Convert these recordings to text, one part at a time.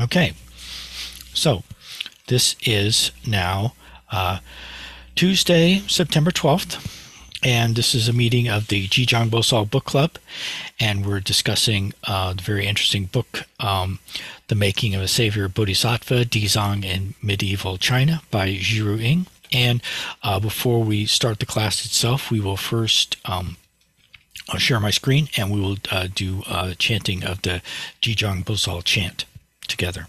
Okay, so this is now uh, Tuesday, September 12th, and this is a meeting of the Jijang Bosal Book Club, and we're discussing uh, the very interesting book, um, The Making of a Savior Bodhisattva, Dizang in Medieval China by Zhiru Ng. And uh, before we start the class itself, we will first um, I'll share my screen and we will uh, do uh, chanting of the Jijang Bosal chant together.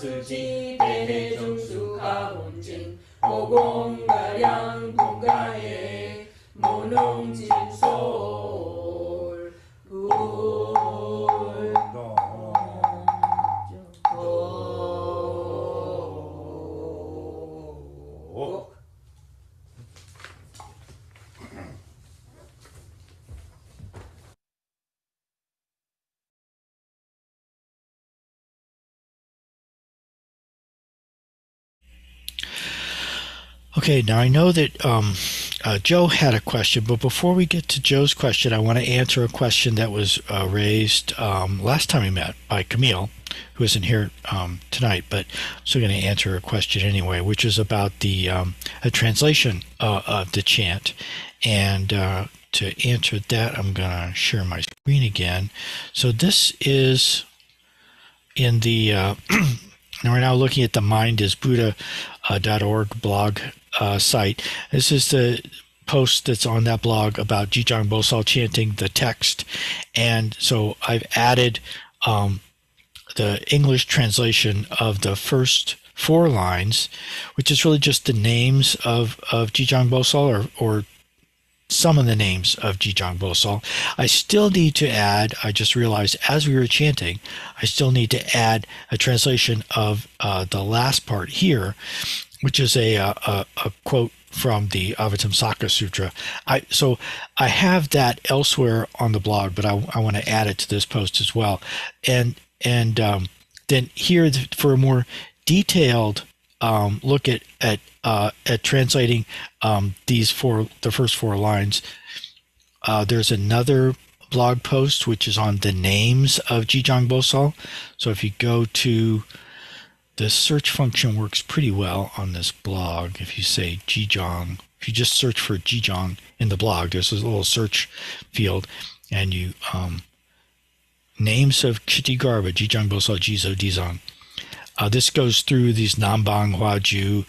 수지 대종수가 온진. 오공가량 Okay, now I know that um, uh, Joe had a question, but before we get to Joe's question, I want to answer a question that was uh, raised um, last time we met by Camille, who isn't here um, tonight, but I'm still going to answer a question anyway, which is about the um, translation uh, of the chant. And uh, to answer that, I'm going to share my screen again. So this is in the uh, and we're now looking at the mindisbuddha.org blog uh, site. This is the post that's on that blog about Jijang Bosal chanting the text. And so I've added um, the English translation of the first four lines, which is really just the names of, of Jijang Bosal or, or some of the names of Jijang Bosal. I still need to add, I just realized as we were chanting, I still need to add a translation of uh, the last part here, which is a, a, a quote from the Avatamsaka Sutra. I, so I have that elsewhere on the blog, but I, I want to add it to this post as well. And, and um, then here for a more detailed um, look at at uh, at translating um, these four the first four lines. Uh, there's another blog post which is on the names of Jijang Bosal. So if you go to the search function works pretty well on this blog. If you say Jijang, if you just search for Jijang in the blog, there's a little search field, and you um, names of Kshitigarbha, Jijang Bosal, Jizo, Dizang. Uh, this goes through these Nambang Huaju,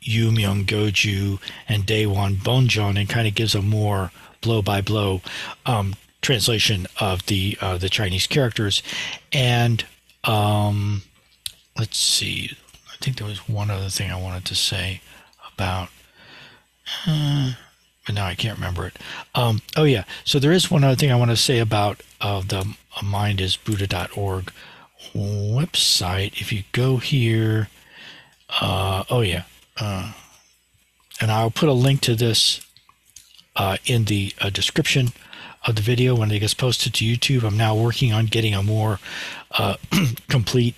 Yu Myung Goju, and Daewon Bonjon and kind of gives a more blow by blow um, translation of the uh, the Chinese characters. And um, let's see. I think there was one other thing I wanted to say about. Uh, but now I can't remember it. Um, oh yeah, so there is one other thing I want to say about uh, the mindisbuddha.org website. If you go here, uh, oh yeah, uh, and I'll put a link to this uh, in the uh, description of the video when it gets posted to YouTube. I'm now working on getting a more uh, complete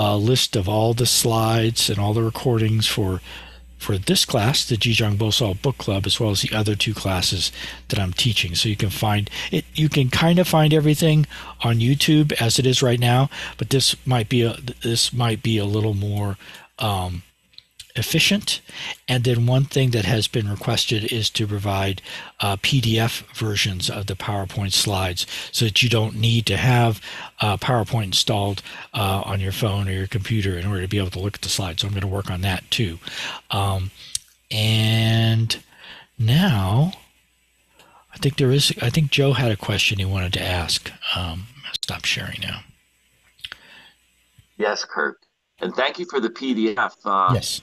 uh, list of all the slides and all the recordings for for this class, the Jijang Bosal Book Club, as well as the other two classes that I'm teaching. So you can find it. You can kind of find everything on YouTube as it is right now, but this might be a this might be a little more. Um, efficient. And then one thing that has been requested is to provide uh, PDF versions of the PowerPoint slides so that you don't need to have uh, PowerPoint installed uh, on your phone or your computer in order to be able to look at the slides. So I'm going to work on that too. Um, and now I think there is, I think Joe had a question he wanted to ask. Um, stop sharing now. Yes, Curt. And thank you for the PDF. Uh, yes.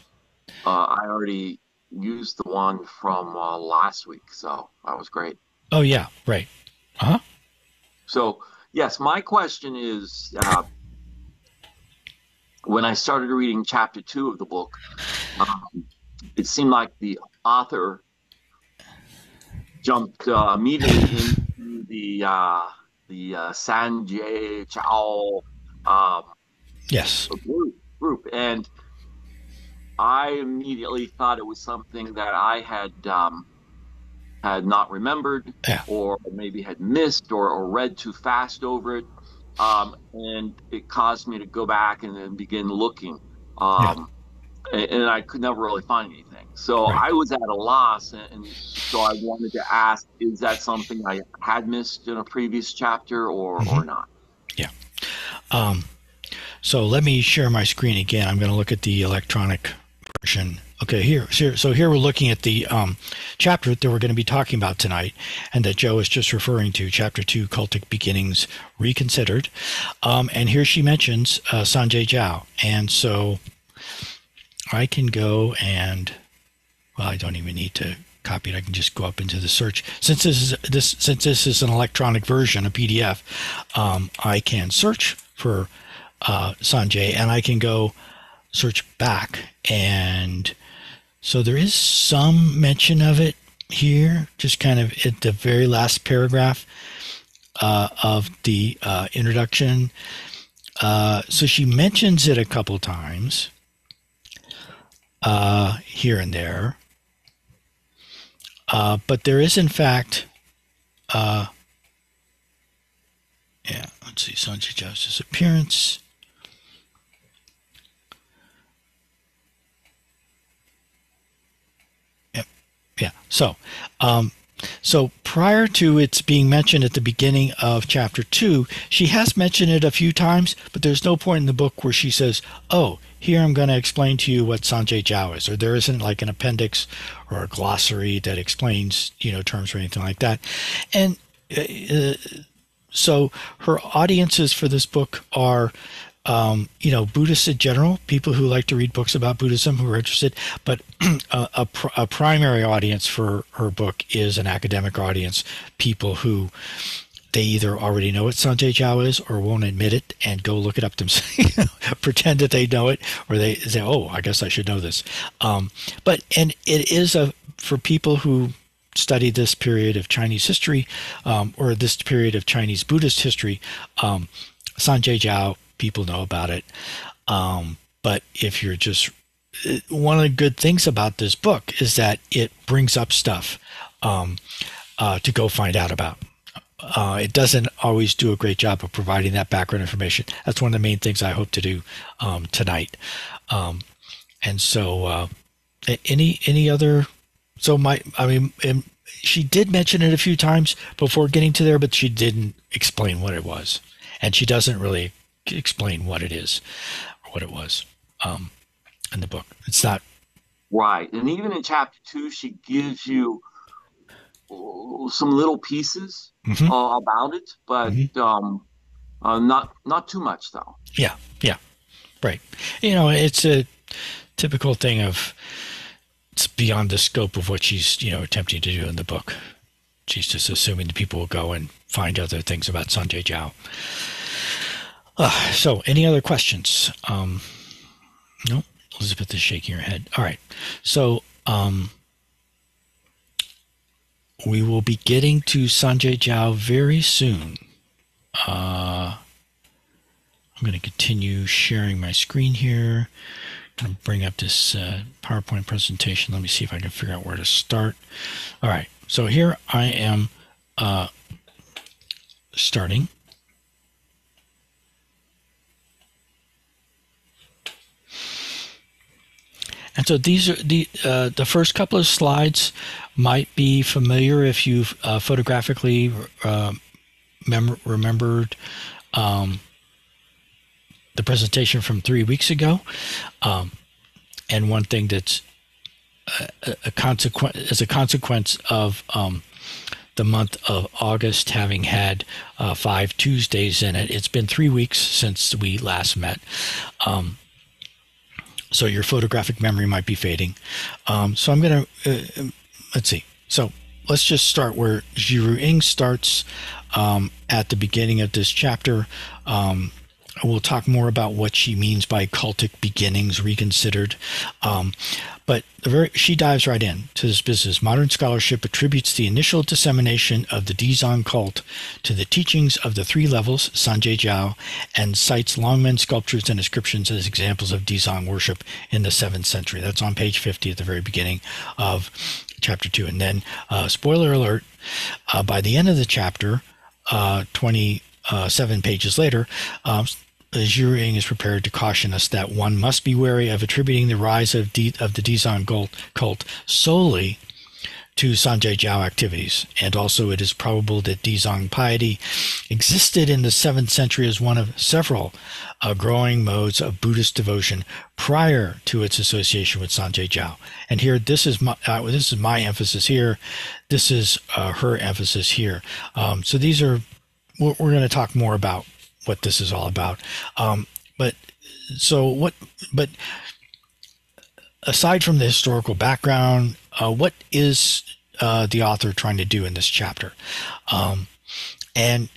Uh, I already used the one from uh, last week, so that was great. Oh yeah, right. Uh huh. So yes, my question is, uh, when I started reading chapter two of the book, um, it seemed like the author jumped uh, immediately into the uh, the uh, Sanjie Jiao um, yes group, group and I immediately thought it was something that I had um, had not remembered, yeah. or maybe had missed, or, or read too fast over it, um, and it caused me to go back and then begin looking. Um, yeah. and, and, I could never really find anything. So right. I was at a loss, and, and, so I wanted to ask: Is that something I had missed in a previous chapter, or mm-hmm. or not? Yeah. Um, so let me share my screen again. I'm going to look at the electronic version. Okay, here, so here we're looking at the um, chapter that we're going to be talking about tonight, and that Joe is just referring to, chapter two, cultic beginnings reconsidered. Um, and here she mentions uh, Sanjie Jiao, and so I can go and, well, I don't even need to copy it. I can just go up into the search. Since this is this, since this is an electronic version, a PDF, um, I can search for uh, Sanjie, and I can go search back. And so there is some mention of it here, just kind of at the very last paragraph uh, of the uh, introduction. Uh, so she mentions it a couple times uh, here and there. Uh, but there is, in fact, uh, yeah, let's see, Sanjie Jiao's appearance. Yeah. So, um, so prior to its being mentioned at the beginning of chapter two, she has mentioned it a few times, but there's no point in the book where she says, "Oh, here I'm going to explain to you what Sanjie Jiao is," or there isn't like an appendix or a glossary that explains, you know, terms or anything like that. And uh, so her audiences for this book are um, you know, Buddhists in general, people who like to read books about Buddhism who are interested, but a, a, pr- a, primary audience for her book is an academic audience, people who they either already know what Sanjie Jiao is or won't admit it and go look it up themselves, pretend that they know it, or they say, oh, I guess I should know this. Um, but, and it is a, for people who study this period of Chinese history um, or this period of Chinese Buddhist history, um, Sanjie Jiao people know about it. Um, but if you're just one of the good things about this book is that it brings up stuff um, uh, to go find out about. Uh, it doesn't always do a great job of providing that background information. That's one of the main things I hope to do um, tonight. Um, and so, uh, any any other? So my, I mean, she did mention it a few times before getting to there, but she didn't explain what it was, and she doesn't really explain what it is or what it was um, in the book. It's not right. And even in chapter two, she gives you some little pieces mm-hmm. uh, about it, but mm-hmm. um, uh, not not too much though. Yeah, yeah, Right. You know, it's a typical thing of it's beyond the scope of what she's, you know, attempting to do in the book. She's just assuming that people will go and find other things about Sanjie Jiao. Uh, so, any other questions? Um, no, Elizabeth is shaking her head. All right. So, um, we will be getting to Sanjie Jiao very soon. Uh, I'm going to continue sharing my screen here. I'm going to bring up this uh, PowerPoint presentation. Let me see if I can figure out where to start. All right, so here I am uh, starting. And so these are the uh, the first couple of slides might be familiar if you've uh, photographically uh, mem- remembered um, the presentation from three weeks ago. Um, and one thing that's a, a consequence as a consequence of um, the month of August having had uh, five Tuesdays in it. It's been three weeks since we last met. Um, so your photographic memory might be fading. Um, so I'm going to, uh, let's see. So let's just start where Zhiru Ng starts um, at the beginning of this chapter. Um, we'll talk more about what she means by cultic beginnings reconsidered. Um, but very, she dives right in to this business. Modern scholarship attributes the initial dissemination of the Dizang cult to the teachings of the three levels, Sanjie Jiao, and cites Longmen sculptures and inscriptions as examples of Dizang worship in the 7th century. That's on page 50 at the very beginning of chapter 2. And then, uh, spoiler alert, uh, by the end of the chapter, uh, 27 pages later, uh, Ng is prepared to caution us that one must be wary of attributing the rise of, D, of the Dizang cult solely to Sanjie Jiao activities, and also it is probable that Dizang piety existed in the 7th century as one of several uh, growing modes of Buddhist devotion prior to its association with Sanjie Jiao. And here, this is my uh, this is my emphasis here. This is uh, her emphasis here. Um, so these are we're, we're going to talk more about what this is all about. Um, but so what? But aside from the historical background, uh, what is uh, the author trying to do in this chapter? Um, and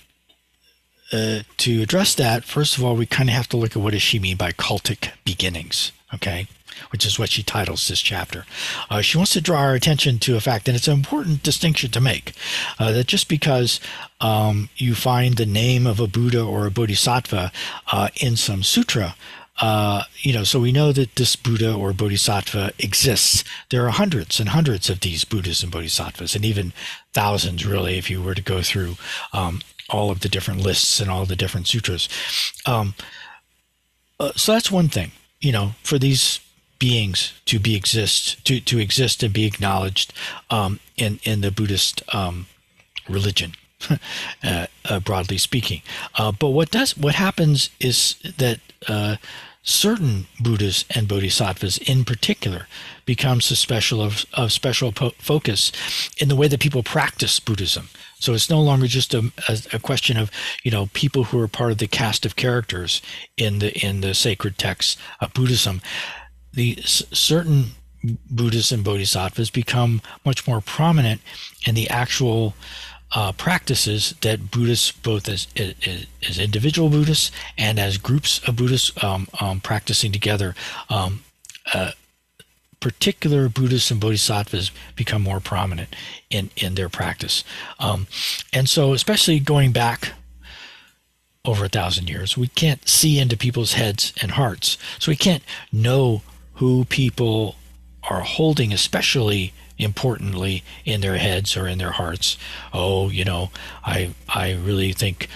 uh, to address that, first of all, we kind of have to look at what does she mean by cultic beginnings. Okay, which is what she titles this chapter. Uh, she wants to draw our attention to a fact, and it's an important distinction to make, uh, that just because um, you find the name of a Buddha or a Bodhisattva uh, in some sutra, uh, you know, so we know that this Buddha or Bodhisattva exists. There are hundreds and hundreds of these Buddhas and Bodhisattvas, and even thousands, really, if you were to go through um, all of the different lists and all the different sutras. Um, uh, so that's one thing, you know, for these beings to be exist to to exist and be acknowledged um, in in the Buddhist um, religion. uh, uh, broadly speaking, uh, but what does what happens is that uh, certain Buddhas and Bodhisattvas, in particular, becomes a special of, of special po- focus in the way that people practice Buddhism. So it's no longer just a, a, a, question of you know people who are part of the cast of characters in the in the sacred texts of Buddhism the certain Buddhists and Bodhisattvas become much more prominent in the actual uh, practices that Buddhists, both as, as, as individual Buddhists and as groups of Buddhists, um, um, practicing together. Um, uh, particular Buddhists and Bodhisattvas become more prominent in in their practice, um, and so especially going back over a thousand years, we can't see into people's heads and hearts, so we can't know who people are holding, especially importantly in their heads or in their hearts. Oh, you know, I I really think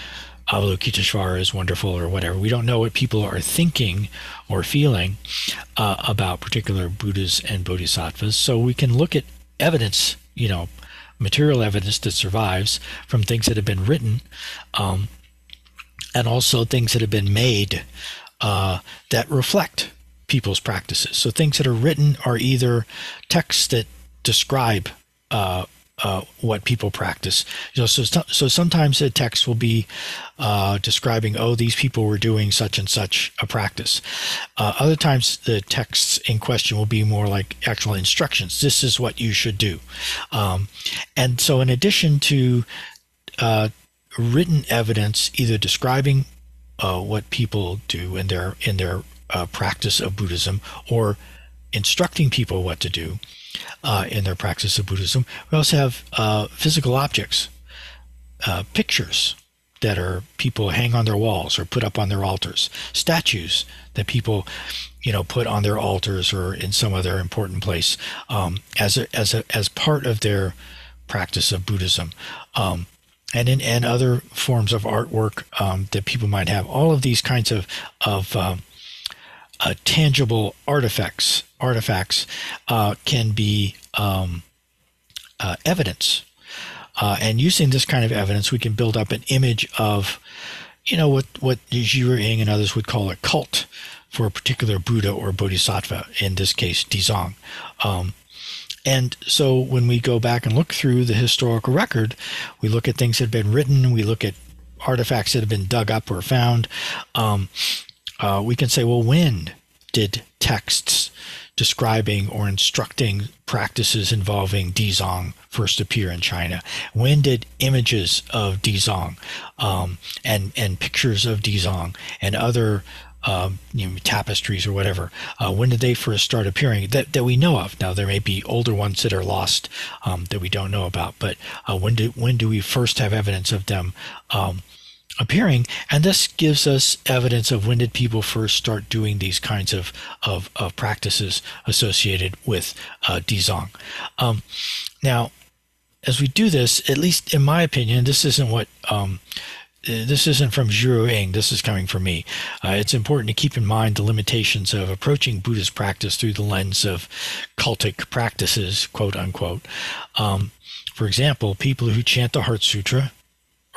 Avalokiteshvara is wonderful or whatever. We don't know what people are thinking or feeling uh, about particular Buddhas and Bodhisattvas. So we can look at evidence, you know, material evidence that survives from things that have been written, um, and also things that have been made uh, that reflect people's practices. So things that are written are either texts that describe uh, uh, what people practice. You know, so so sometimes the text will be uh, describing, oh, these people were doing such and such a practice. Uh, other times, the texts in question will be more like actual instructions. This is what you should do. Um, and so, in addition to uh, written evidence, either describing uh, what people do in their in their uh, practice of Buddhism or instructing people what to do uh, in their practice of Buddhism. We also have uh, physical objects, uh, pictures that are people hang on their walls or put up on their altars, statues that people, you know, put on their altars or in some other important place um, as a, as a, as part of their practice of Buddhism. Um, and in and other forms of artwork um, that people might have. All of these kinds of of um, uh, tangible artifacts artifacts uh, can be um, uh, evidence. Uh, and using this kind of evidence, we can build up an image of, you know, what what Zhi Ying and others would call a cult for a particular Buddha or Bodhisattva. In this case, Dizang. Um, and so when we go back and look through the historical record, we look at things that have been written, we look at artifacts that have been dug up or found. Um, uh, we can say, well, when did texts describing or instructing practices involving Dizang first appear in China? When did images of Dizang um, and and pictures of Dizang and other um, you know, tapestries or whatever. Uh, when did they first start appearing that, that we know of? Now there may be older ones that are lost um, that we don't know about, but uh, when do when do we first have evidence of them um, appearing? And this gives us evidence of when did people first start doing these kinds of of, of practices associated with uh, Dizang. Um, now, as we do this, at least in my opinion, this isn't what um, this isn't from Zhi Ying, this is coming from me. Uh, it's important to keep in mind the limitations of approaching Buddhist practice through the lens of cultic practices, quote unquote. Um, for example, people who chant the Heart Sutra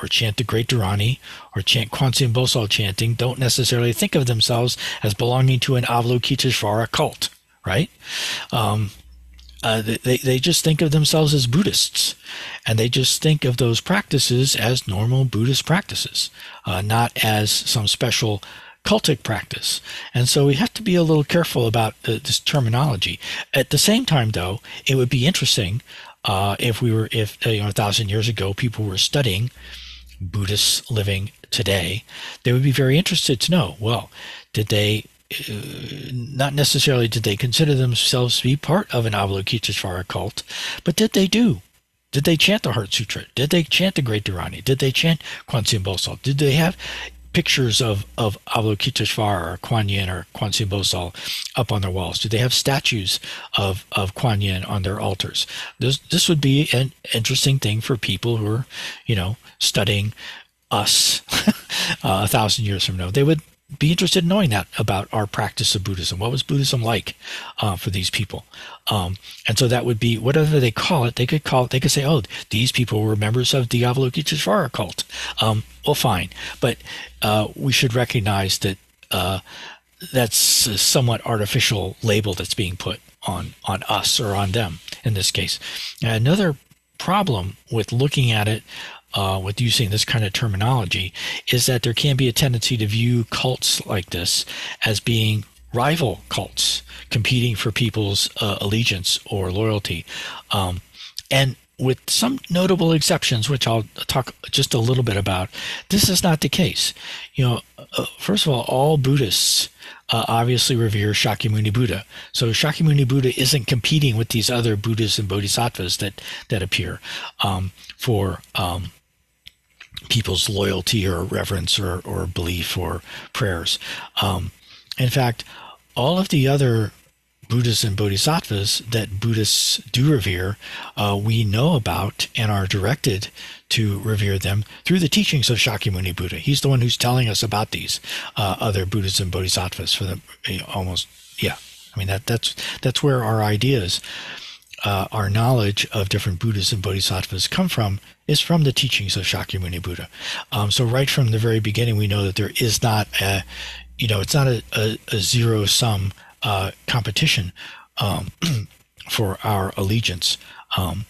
or chant the Great Dharani or chant Kwanseum Bosal chanting don't necessarily think of themselves as belonging to an Avalokiteshvara cult, right? Um, uh, they, they just think of themselves as Buddhists, and they just think of those practices as normal Buddhist practices, uh, not as some special cultic practice. And so we have to be a little careful about uh, this terminology. At the same time, though, it would be interesting uh, if we were, if you know, a thousand years ago, people were studying Buddhists living today, they would be very interested to know. Well, did they uh, not necessarily did they consider themselves to be part of an Avalokiteshvara cult, but did they do? Did they chant the Heart Sutra? Did they chant the Great Dharani? Did they chant Kwanseum Bosal? Did they have pictures of, of Avalokiteshvara or Kuan Yin or Kwanseum Bosal up on their walls? Do they have statues of, of Kuan Yin on their altars? This, this would be an interesting thing for people who are, you know, studying us uh, a thousand years from now. They would be interested in knowing that about our practice of Buddhism. What was Buddhism like uh, for these people? Um, and so that would be whatever they call it. They could call it. They could say, "Oh, these people were members of the Avalokiteshvara cult." Um, well, fine, but uh, we should recognize that uh, that's a somewhat artificial label that's being put on on us or on them in this case. Another problem with looking at it uh, with using this kind of terminology is that there can be a tendency to view cults like this as being rival cults competing for people's uh, allegiance or loyalty. Um, and with some notable exceptions, which I'll talk just a little bit about, this is not the case. You know, uh, first of all, all Buddhists uh, obviously revere Shakyamuni Buddha. So Shakyamuni Buddha isn't competing with these other Buddhas and Bodhisattvas that that appear um, for um, people's loyalty or reverence or, or belief or prayers. Um, in fact, all of the other Buddhas and Bodhisattvas that Buddhists do revere, uh, we know about and are directed to revere them through the teachings of Shakyamuni Buddha. He's the one who's telling us about these uh, other Buddhas and Bodhisattvas for the almost, yeah. I mean that that's that's where our ideas uh, our knowledge of different Buddhas and Bodhisattvas come from is from the teachings of Shakyamuni Buddha. Um, so right from the very beginning, we know that there is not a, you know, it's not a, a, a zero sum uh, competition um, for our allegiance. Um,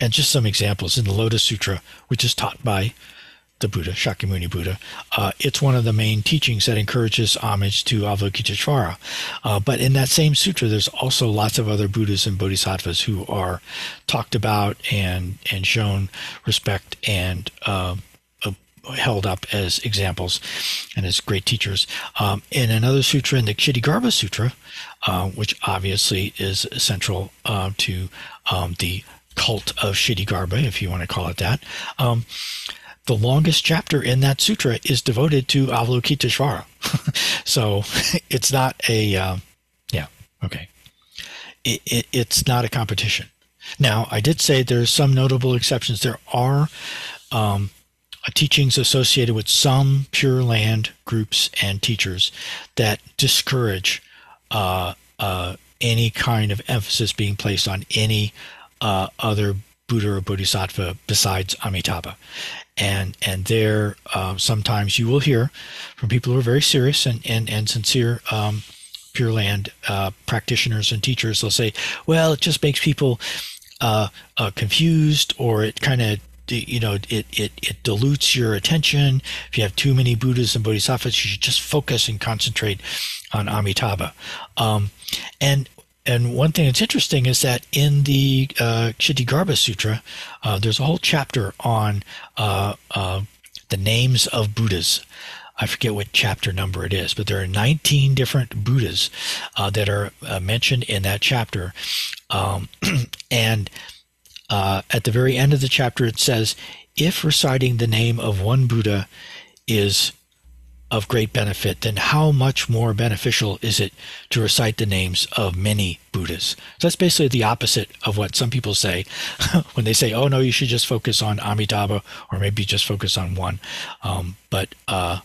and just some examples in the Lotus Sutra, which is taught by the Buddha, Shakyamuni Buddha. Uh, it's one of the main teachings that encourages homage to Avalokiteshvara. Uh, but in that same sutra, there's also lots of other Buddhas and Bodhisattvas who are talked about and and shown respect and uh, uh held up as examples and as great teachers. Um, in another sutra, in the Kshitigarbha Sutra, uh, which obviously is central uh, to um, the cult of Kshitigarbha, if you want to call it that. Um, the longest chapter in that sutra is devoted to Avalokiteshvara. so it's not a, uh, yeah, okay. It, it, it's not a competition. Now, I did say there's some notable exceptions. There are um, teachings associated with some Pure Land groups and teachers that discourage uh, uh, any kind of emphasis being placed on any uh, other Buddha or Bodhisattva besides Amitabha and and there uh, sometimes you will hear from people who are very serious and and, and sincere um, Pure Land uh, practitioners and teachers. They'll say, "Well, it just makes people uh, uh confused, or it kind of." You know, it, it, it dilutes your attention. If you have too many Buddhas and Bodhisattvas, you should just focus and concentrate on Amitabha. Um, and and one thing that's interesting is that in the uh, Kshitigarbha Sutra, uh, there's a whole chapter on uh, uh, the names of Buddhas. I forget what chapter number it is, but there are 19 different Buddhas uh, that are uh, mentioned in that chapter. Um, and at the very end of the chapter, it says, if reciting the name of one Buddha is of great benefit, then how much more beneficial is it to recite the names of many Buddhas? So that's basically the opposite of what some people say when they say, oh no, you should just focus on Amitabha or maybe just focus on one. Um, but, uh,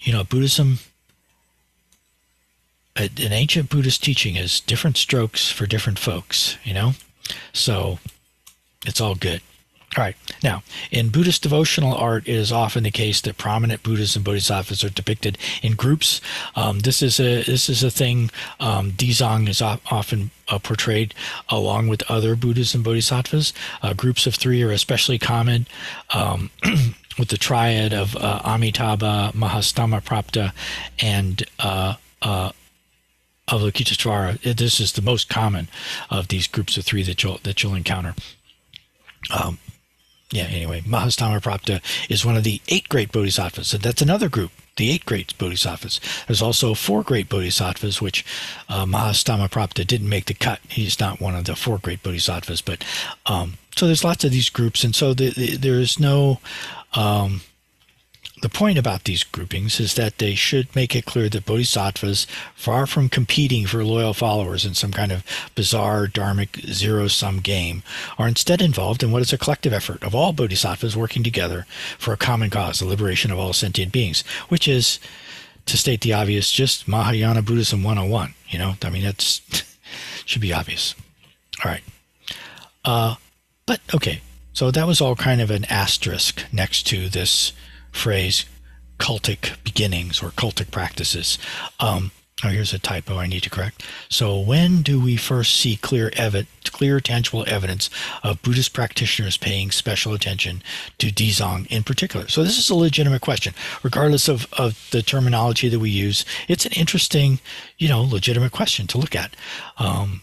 you know, Buddhism, an ancient Buddhist teaching is different strokes for different folks, you know? So it's all good. All right. Now, in Buddhist devotional art, it is often the case that prominent Buddhas and Bodhisattvas are depicted in groups. Um, this is a this is a thing. Um, Dizang is often uh, portrayed along with other Buddhas and Bodhisattvas. Uh, groups of three are especially common. Um, with the triad of uh, Amitabha, Mahasthama and uh, uh, Avalokiteshvara. This is the most common of these groups of three that you'll that you'll encounter. Um, yeah, anyway, Mahasthama is one of the eight great bodhisattvas. and that's another group, the eight great bodhisattvas. There's also four great bodhisattvas, which uh, Mahasthama didn't make the cut. He's not one of the four great bodhisattvas. But um, so there's lots of these groups, and so the, the, there's no um, the point about these groupings is that they should make it clear that bodhisattvas, far from competing for loyal followers in some kind of bizarre dharmic zero sum game, are instead involved in what is a collective effort of all bodhisattvas working together for a common cause, the liberation of all sentient beings, which is, to state the obvious, just Mahayana Buddhism 101. You know, I mean, that's should be obvious. All right. Uh, but okay, so that was all kind of an asterisk next to this phrase cultic beginnings or cultic practices. Um, oh, here's a typo I need to correct. So, when do we first see clear, clear tangible evidence of Buddhist practitioners paying special attention to Dizang in particular? So, this is a legitimate question, regardless of, of the terminology that we use. It's an interesting, you know, legitimate question to look at. Um,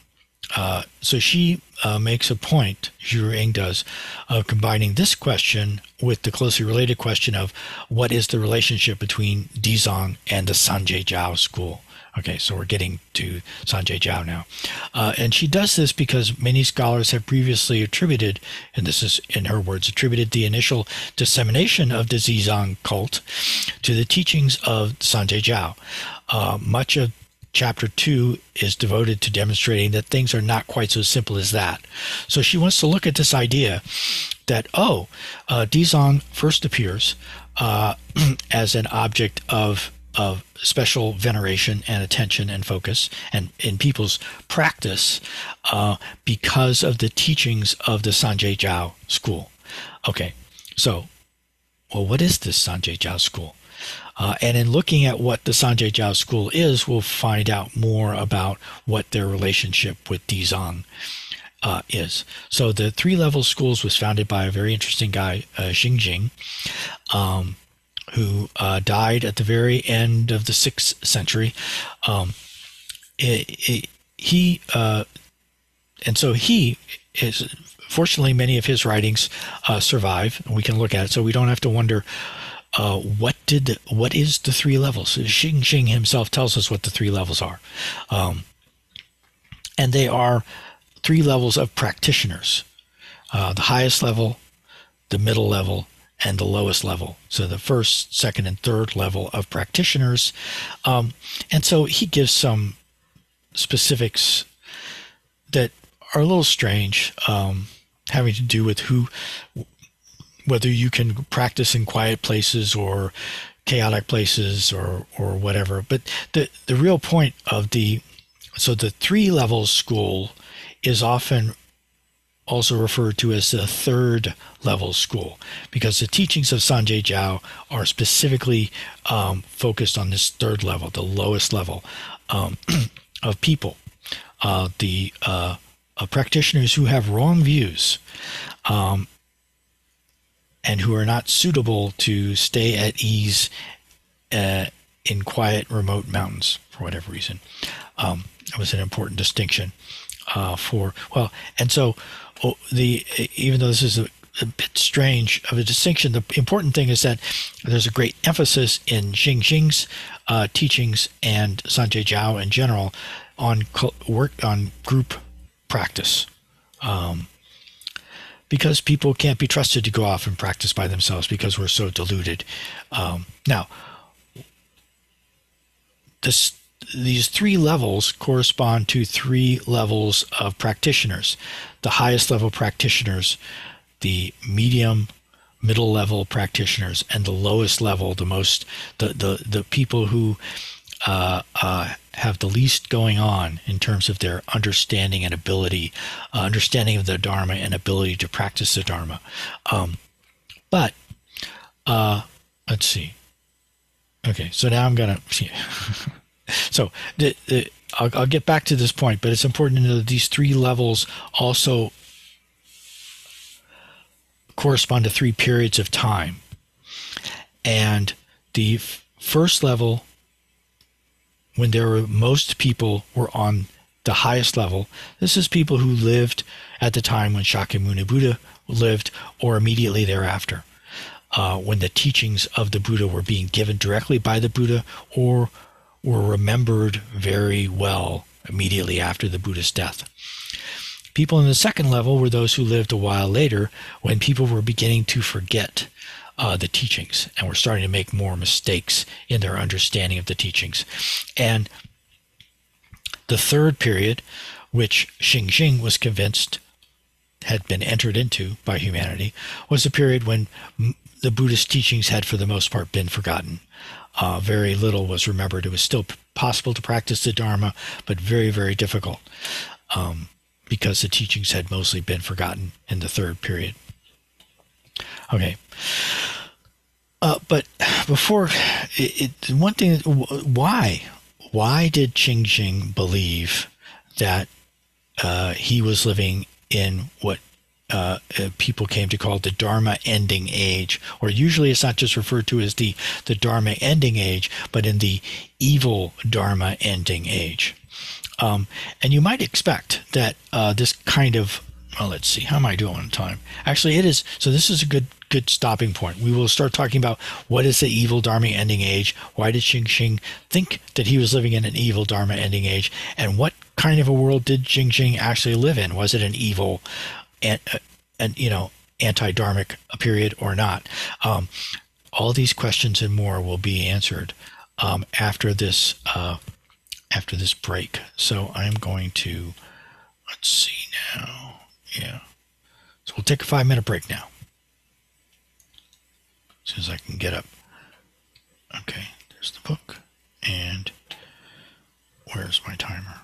uh, so she uh, makes a point, Zhu does, of combining this question with the closely related question of what is the relationship between Dizang and the Sanjie Jiao school. Okay, so we're getting to Sanjie Jiao now. Uh, and she does this because many scholars have previously attributed, and this is in her words, attributed the initial dissemination of the Dizang cult to the teachings of Sanjie Jiao. Uh, much of chapter two is devoted to demonstrating that things are not quite so simple as that. So she wants to look at this idea that, oh, uh, first appears uh, as an object of of special veneration and attention and focus and in people's practice uh, because of the teachings of the Sanjie Jiao school. Okay, so, well, what is this Sanjie Jiao school? Uh, and in looking at what the Sanjie Jiao school is, we'll find out more about what their relationship with Dizang uh, is. So the three level schools was founded by a very interesting guy, uh, Xinxing, um, who uh, died at the very end of the sixth century. Um, it, it, he uh, and so he is fortunately many of his writings uh, survive and we can look at it so we don't have to wonder uh, what did what is the three levels? Xinxing himself tells us what the three levels are. Um, and they are three levels of practitioners. Uh, the highest level the middle level and the lowest level. So the first second and third level of practitioners. Um, and so he gives some specifics that are a little strange, um, having to do with who, whether you can practice in quiet places or chaotic places or or whatever. But the the real point of the so the three levels school is often also referred to as the third level school because the teachings of Sanjie Jiao are specifically um, focused on this third level, the lowest level um, of people. Uh, the uh, uh, practitioners who have wrong views um, and who are not suitable to stay at ease uh, in quiet, remote mountains for whatever reason. Um, that was an important distinction uh, for well, and so oh, the even though this is a, a, bit strange of a distinction, the important thing is that there's a great emphasis in Xinxing's uh, teachings and Sanjie Jiao in general on work on group practice. Um, because people can't be trusted to go off and practice by themselves because we're so deluded. Um, now, this, these three levels correspond to three levels of practitioners. The highest level practitioners, the medium, middle level practitioners, and the lowest level, the most, the the, the people who uh, uh, have the least going on in terms of their understanding and ability, uh, understanding of the Dharma and ability to practice the Dharma. Um, but uh, let's see. Okay, so now I'm gonna. so the, the, I'll, I'll get back to this point, but it's important to know that these three levels also correspond to three periods of time, and the f- first level when there were most people were on the highest level. This is people who lived at the time when Shakyamuni Buddha lived or immediately thereafter, uh, when the teachings of the Buddha were being given directly by the Buddha or were remembered very well immediately after the Buddha's death. People in the second level were those who lived a while later when people were beginning to forget uh, the teachings and were starting to make more mistakes in their understanding of the teachings. And the third period, which Xinxing was convinced had been entered into by humanity, was a period when the Buddhist teachings had, for the most part, been forgotten. Uh, very little was remembered. It was still possible to practice the Dharma, but very, very difficult um, because the teachings had mostly been forgotten in the third period. Okay. Uh, but before, it, it, one thing, why? Why did Xinxing believe that uh, he was living in what uh, uh, people came to call the Dharma ending age, or usually it's not just referred to as the, the Dharma ending age, but in the evil Dharma ending age. Um, and you might expect that uh, this kind of well, let's see, how am I doing on time? Actually, it is. So this is a good good stopping point. We will start talking about what is the evil Dharma ending age? Why did Xinxing think that he was living in an evil Dharma ending age? And what kind of a world did Xinxing actually live in? Was it an evil, and, uh, and you know, anti-dharmic period or not? Um, all these questions and more will be answered um, after this uh, after this break. So I'm going to let's see now. Yeah. So we'll take a five minute break now. As soon as I can get up. Okay, there's the book. And where's my timer?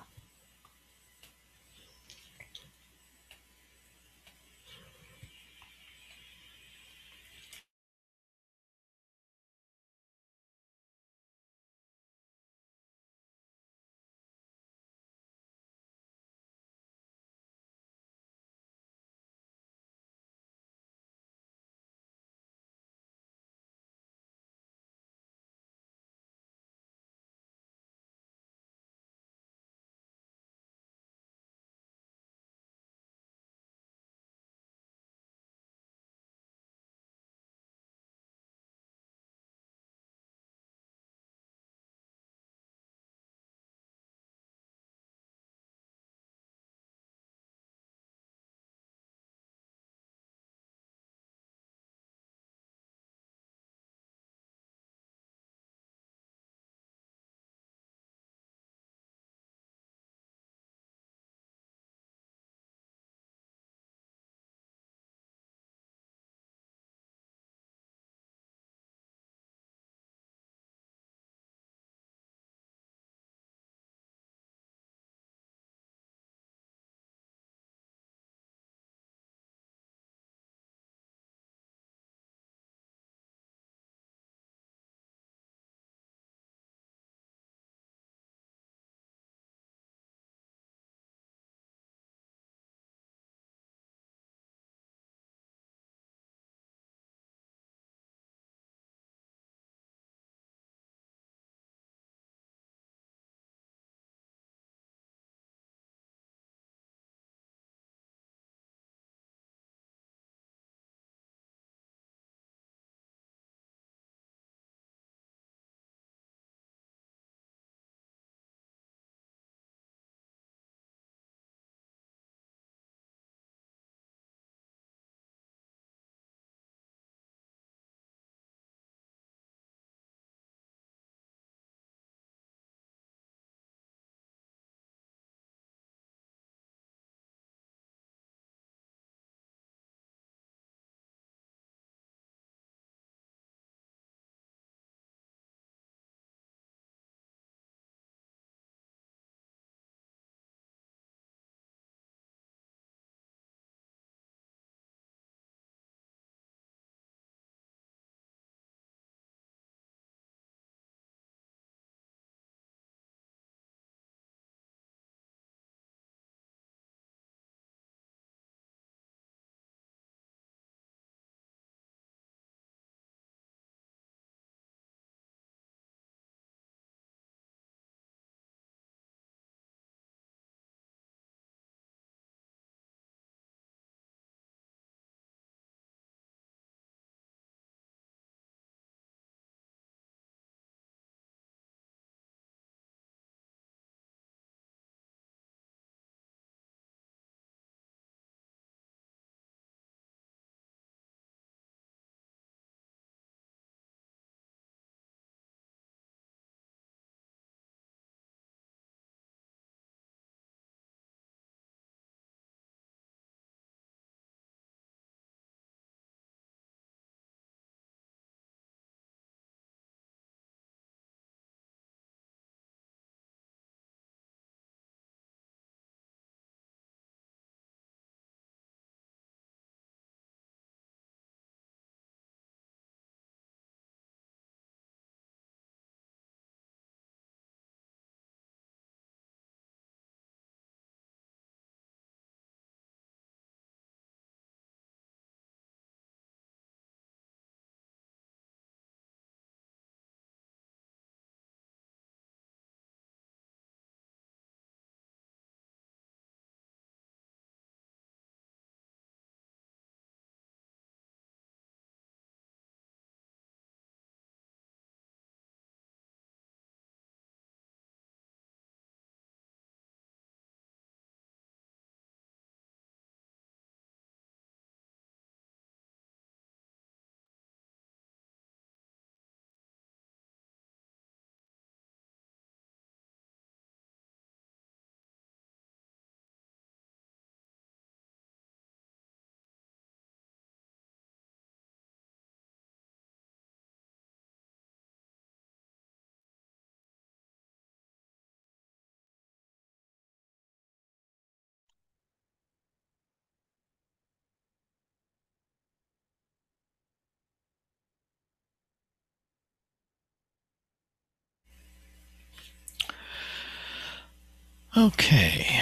Okay.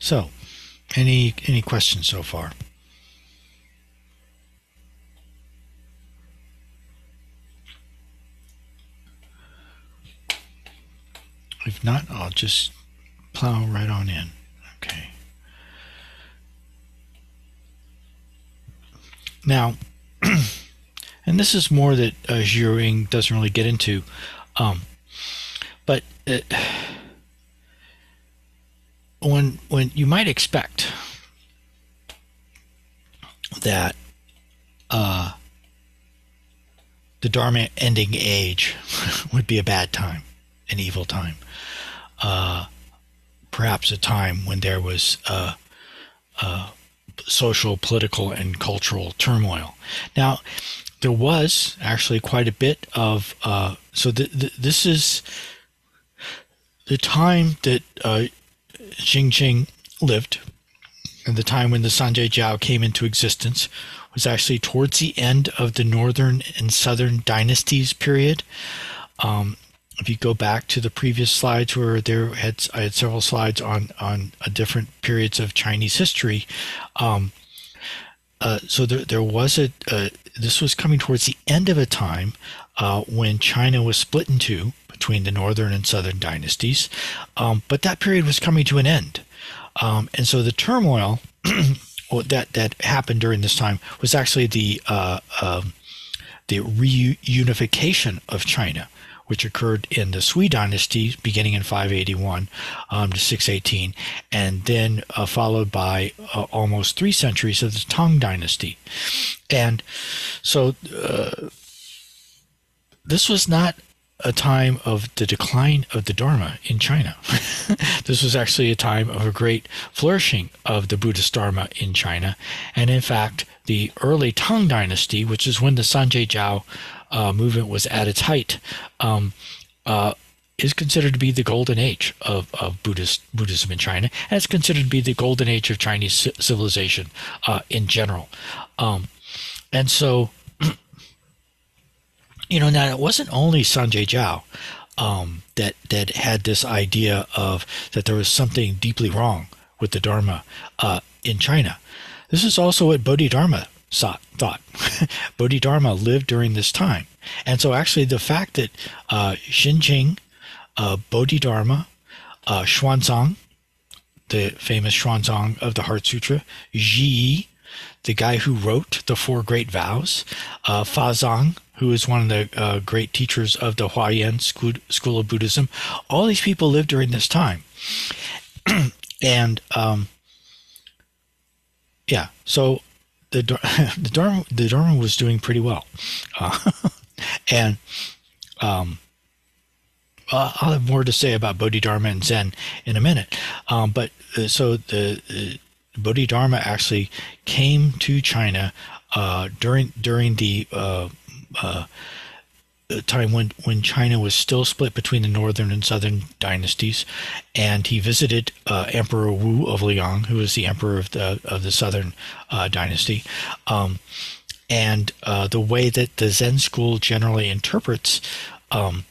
So, any any questions so far? If not, I'll just plow right on in. Okay. Now, and this is more that uh, doesn't really get into, um, but uh, when when you might expect that uh, the Dharma ending age would be a bad time, an evil time uh, perhaps a time when there was uh, uh, social, political, and cultural turmoil. Now, there was actually quite a bit of uh, so th- th- this is the time that Xinxing lived, and the time when the Sanjie Jiao came into existence was actually towards the end of the northern and southern dynasties period. Um, if you go back to the previous slides where there had I had several slides on on uh, different periods of Chinese history. Um, uh, so there, there was a uh, this was coming towards the end of a time uh, when China was split in two between the northern and southern dynasties, um, but that period was coming to an end, um, and so the turmoil that that happened during this time was actually the uh, um, the reunification of China which occurred in the Sui dynasty beginning in 581 um, to 618, and then uh, followed by uh, almost three centuries of the Tang dynasty. And so uh, this was not a time of the decline of the Dharma in China. this was actually a time of a great flourishing of the Buddhist Dharma in China. And in fact, the early Tang dynasty, which is when the Sanjie Jiao uh, movement was at its height, um, uh, is considered to be the golden age of, of Buddhist Buddhism in China, and it's considered to be the golden age of Chinese civilization uh, in general. Um, and so, you know, now it wasn't only Sanjie Jiao um, that that had this idea of that there was something deeply wrong with the Dharma uh, in China. This is also what Bodhidharma thought. Bodhidharma lived during this time. And so actually the fact that uh, uh, Bodhidharma, uh, Xuanzang, the famous Xuanzang of the Heart Sutra, Zhi, the guy who wrote the Four Great Vows, uh, Fazang, who is one of the uh, great teachers of the Huayan school, school of Buddhism, all these people lived during this time. and um, yeah, so the the Dharma the Dharma was doing pretty well, uh, and um, I'll have more to say about Bodhidharma and Zen in a minute. Um, but uh, so the uh, Bodhidharma actually came to China uh, during during the uh, uh, time when, when China was still split between the northern and southern dynasties, and he visited uh, Emperor Wu of Liang, who was the emperor of the of the southern uh, dynasty. Um, and uh, the way that the Zen school generally interprets um,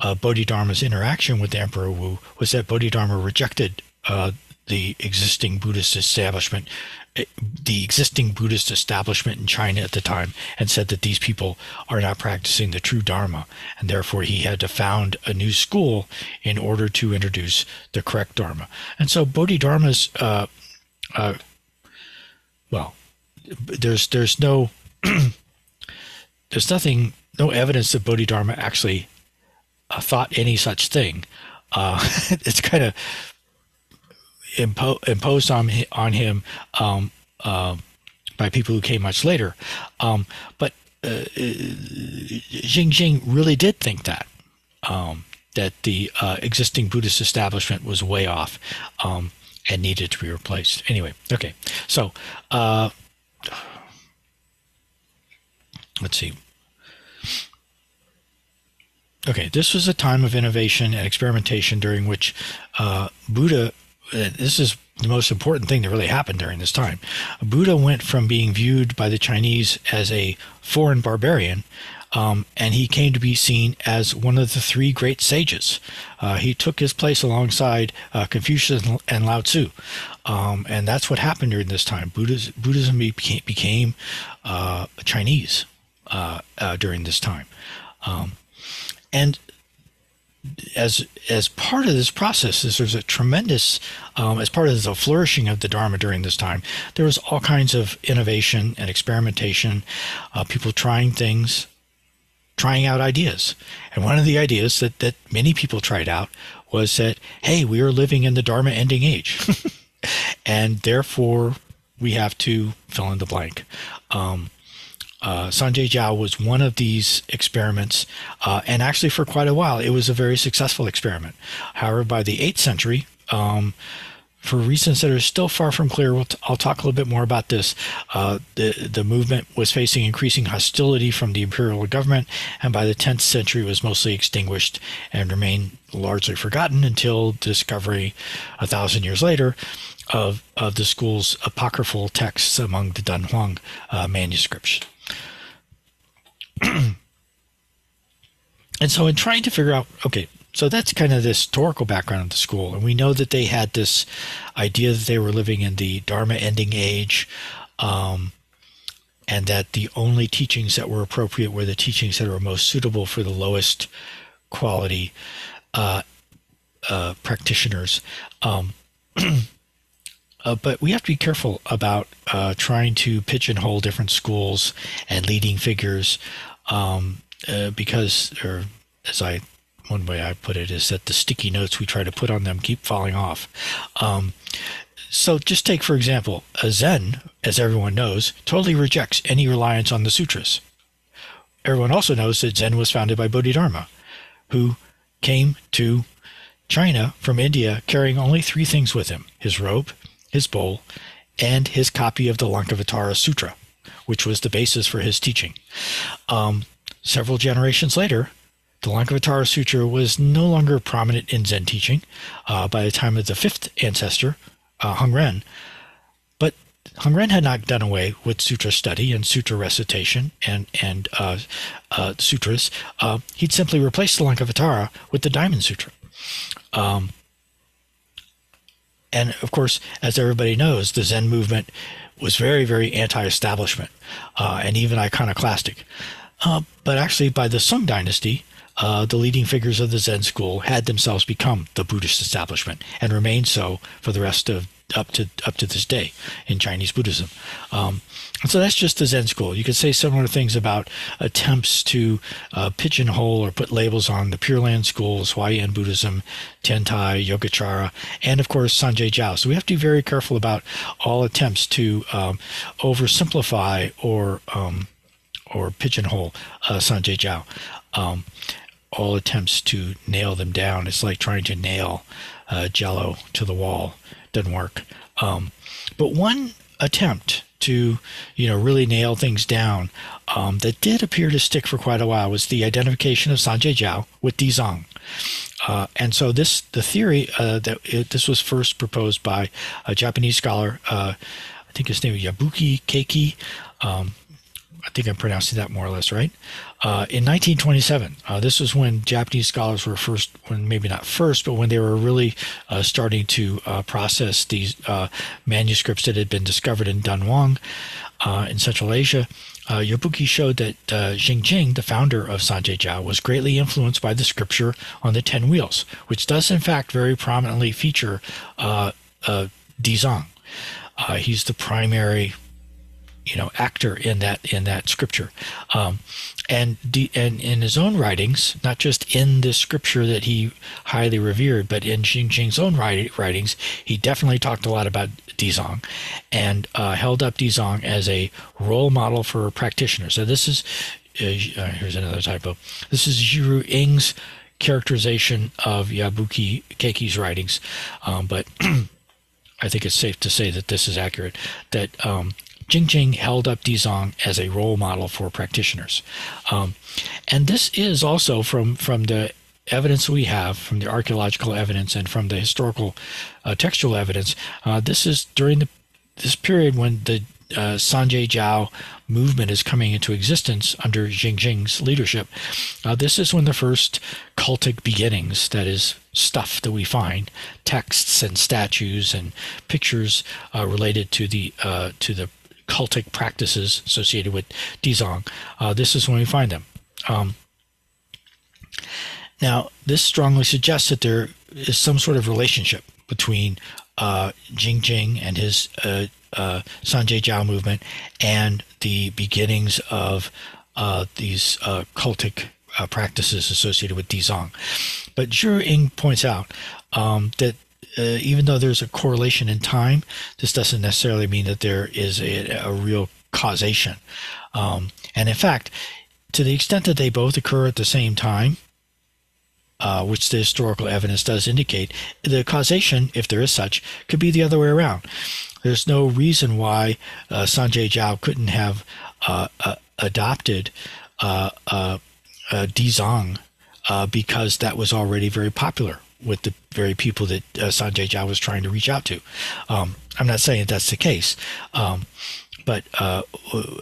uh, Bodhidharma's interaction with Emperor Wu was that Bodhidharma rejected uh, the existing Buddhist establishment the existing Buddhist establishment in China at the time and said that these people are not practicing the true Dharma, and therefore he had to found a new school in order to introduce the correct Dharma. And so Bodhidharma's, uh, uh, well, there's there's no there's nothing, no evidence that Bodhidharma actually uh, thought any such thing. Uh, it's kind of impo- imposed on on him um, uh, by people who came much later. Um, but uh, Xinxing really did think that um, that the uh, existing Buddhist establishment was way off um, and needed to be replaced. Anyway, okay, so uh, let's see. Okay, this was a time of innovation and experimentation during which uh, Buddha uh, this is the most important thing that really happened during this time. Buddha went from being viewed by the Chinese as a foreign barbarian um, and he came to be seen as one of the three great sages. Uh, he took his place alongside uh, Confucius and Lao Tzu, um, and that's what happened during this time. Buddhism, Buddhism became, became uh, Chinese uh, uh, during this time, um, and as as part of this process is there's a tremendous um, as part of the flourishing of the dharma during this time there was all kinds of innovation and experimentation uh, people trying things trying out ideas. And one of the ideas that that many people tried out was that hey we are living in the dharma ending age. And therefore we have to fill in the blank. Um, uh, Sanjie Jiao was one of these experiments, uh, and actually for quite a while, it was a very successful experiment. However, by the 8th century, um, for reasons that are still far from clear, we'll t- I'll talk a little bit more about this. Uh, the the movement was facing increasing hostility from the imperial government, and by the 10th century, was mostly extinguished and remained largely forgotten until discovery a thousand years later of of the school's apocryphal texts among the Dunhuang uh, manuscripts. and so in trying to figure out okay so that's kind of the historical background of the school. And we know that they had this idea that they were living in the dharma ending age um, and that the only teachings that were appropriate were the teachings that were most suitable for the lowest quality uh, uh, practitioners. Um, Uh, but we have to be careful about uh, trying to pigeonhole different schools and leading figures um, uh, because, or as I, one way I put it is that the sticky notes we try to put on them keep falling off. Um, so just take, for example, a Zen, as everyone knows, totally rejects any reliance on the sutras. Everyone also knows that Zen was founded by Bodhidharma, who came to China from India carrying only three things with him his robe, his bowl, and his copy of the Lankavatara Sutra, which was the basis for his teaching. Um, several generations later, the Lankavatara Sutra was no longer prominent in Zen teaching uh, by the time of the fifth ancestor, uh, Hongren. But Hongren had not done away with sutra study and sutra recitation and and uh, uh sutras. Uh, he'd simply replaced the Lankavatara with the Diamond Sutra. Um, and of course, as everybody knows, the Zen movement was very, very anti-establishment uh, and even iconoclastic. Uh, but actually, by the Sung dynasty, uh, the leading figures of the Zen school had themselves become the Buddhist establishment and remained so for the rest of up to up to this day in Chinese Buddhism. Um, so that's just the Zen school. You could say similar things about attempts to uh, pigeonhole or put labels on the Pure Land schools, Huayan Buddhism, Tiantai, Yogacara, and of course Sanjie Jiao. So we have to be very careful about all attempts to um, oversimplify or um, or pigeonhole uh, Sanjie Jiao. Um, all attempts to nail them down. It's like trying to nail uh, Jello to the wall doesn't work. Um, but one attempt to, you know, really nail things down um, that did appear to stick for quite a while was the identification of Sanjie Jiao with Dizang. Uh, and so this, the theory uh, that it, this was first proposed by a Japanese scholar, uh, I think his name is Yabuki Keiki. Um, I think I'm pronouncing that more or less right. Uh, in 1927, uh, this was when Japanese scholars were first, when maybe not first, but when they were really uh, starting to uh, process these uh, manuscripts that had been discovered in Dunhuang in Central Asia. Yabuki showed that uh, Jing, the founder of Sanjie Jiao, was greatly influenced by the scripture on the Ten Wheels, which does in fact very prominently feature Dizang. he's the primary you know actor in that in that scripture. Um, and de- and in his own writings not just in this scripture that he highly revered but in Xinxing's own writings he definitely talked a lot about Dizang and uh, held up Dizang as a role model for practitioners. So this is uh, uh here's another typo. This is Zhiru Ng's characterization of Yabuki Keiki's writings. Um, but I think it's safe to say that this is accurate that um, Xinxing held up Dizang as a role model for practitioners. Um, and this is also from, from the evidence we have, from the archaeological evidence and from the historical uh, textual evidence, uh, this is during the this period when the uh, Sanjie Jiao movement is coming into existence under Xinxing's leadership, uh, this is when the first cultic beginnings, that is, stuff that we find, texts and statues and pictures uh, related to the uh, to the cultic practices associated with Dizang. uh, this is when we find them. Um, now, this strongly suggests that there is some sort of relationship between uh, Xinxing and his uh, uh, Sanjie Jiao movement and the beginnings of uh, these uh, cultic uh, practices associated with Dizang. But Zhiru Ng points out um, that uh, even though there's a correlation in time, this doesn't necessarily mean that there is a, a real causation. Um, and in fact, to the extent that they both occur at the same time, uh, which the historical evidence does indicate, the causation, if there is such, could be the other way around. There's no reason why uh, Sanjie Jiao couldn't have uh, uh adopted uh, Dizang because that was already very popular with the very people that Sanjie Jiao was trying to reach out to. Um, I'm not saying that that's the case. Um, but uh,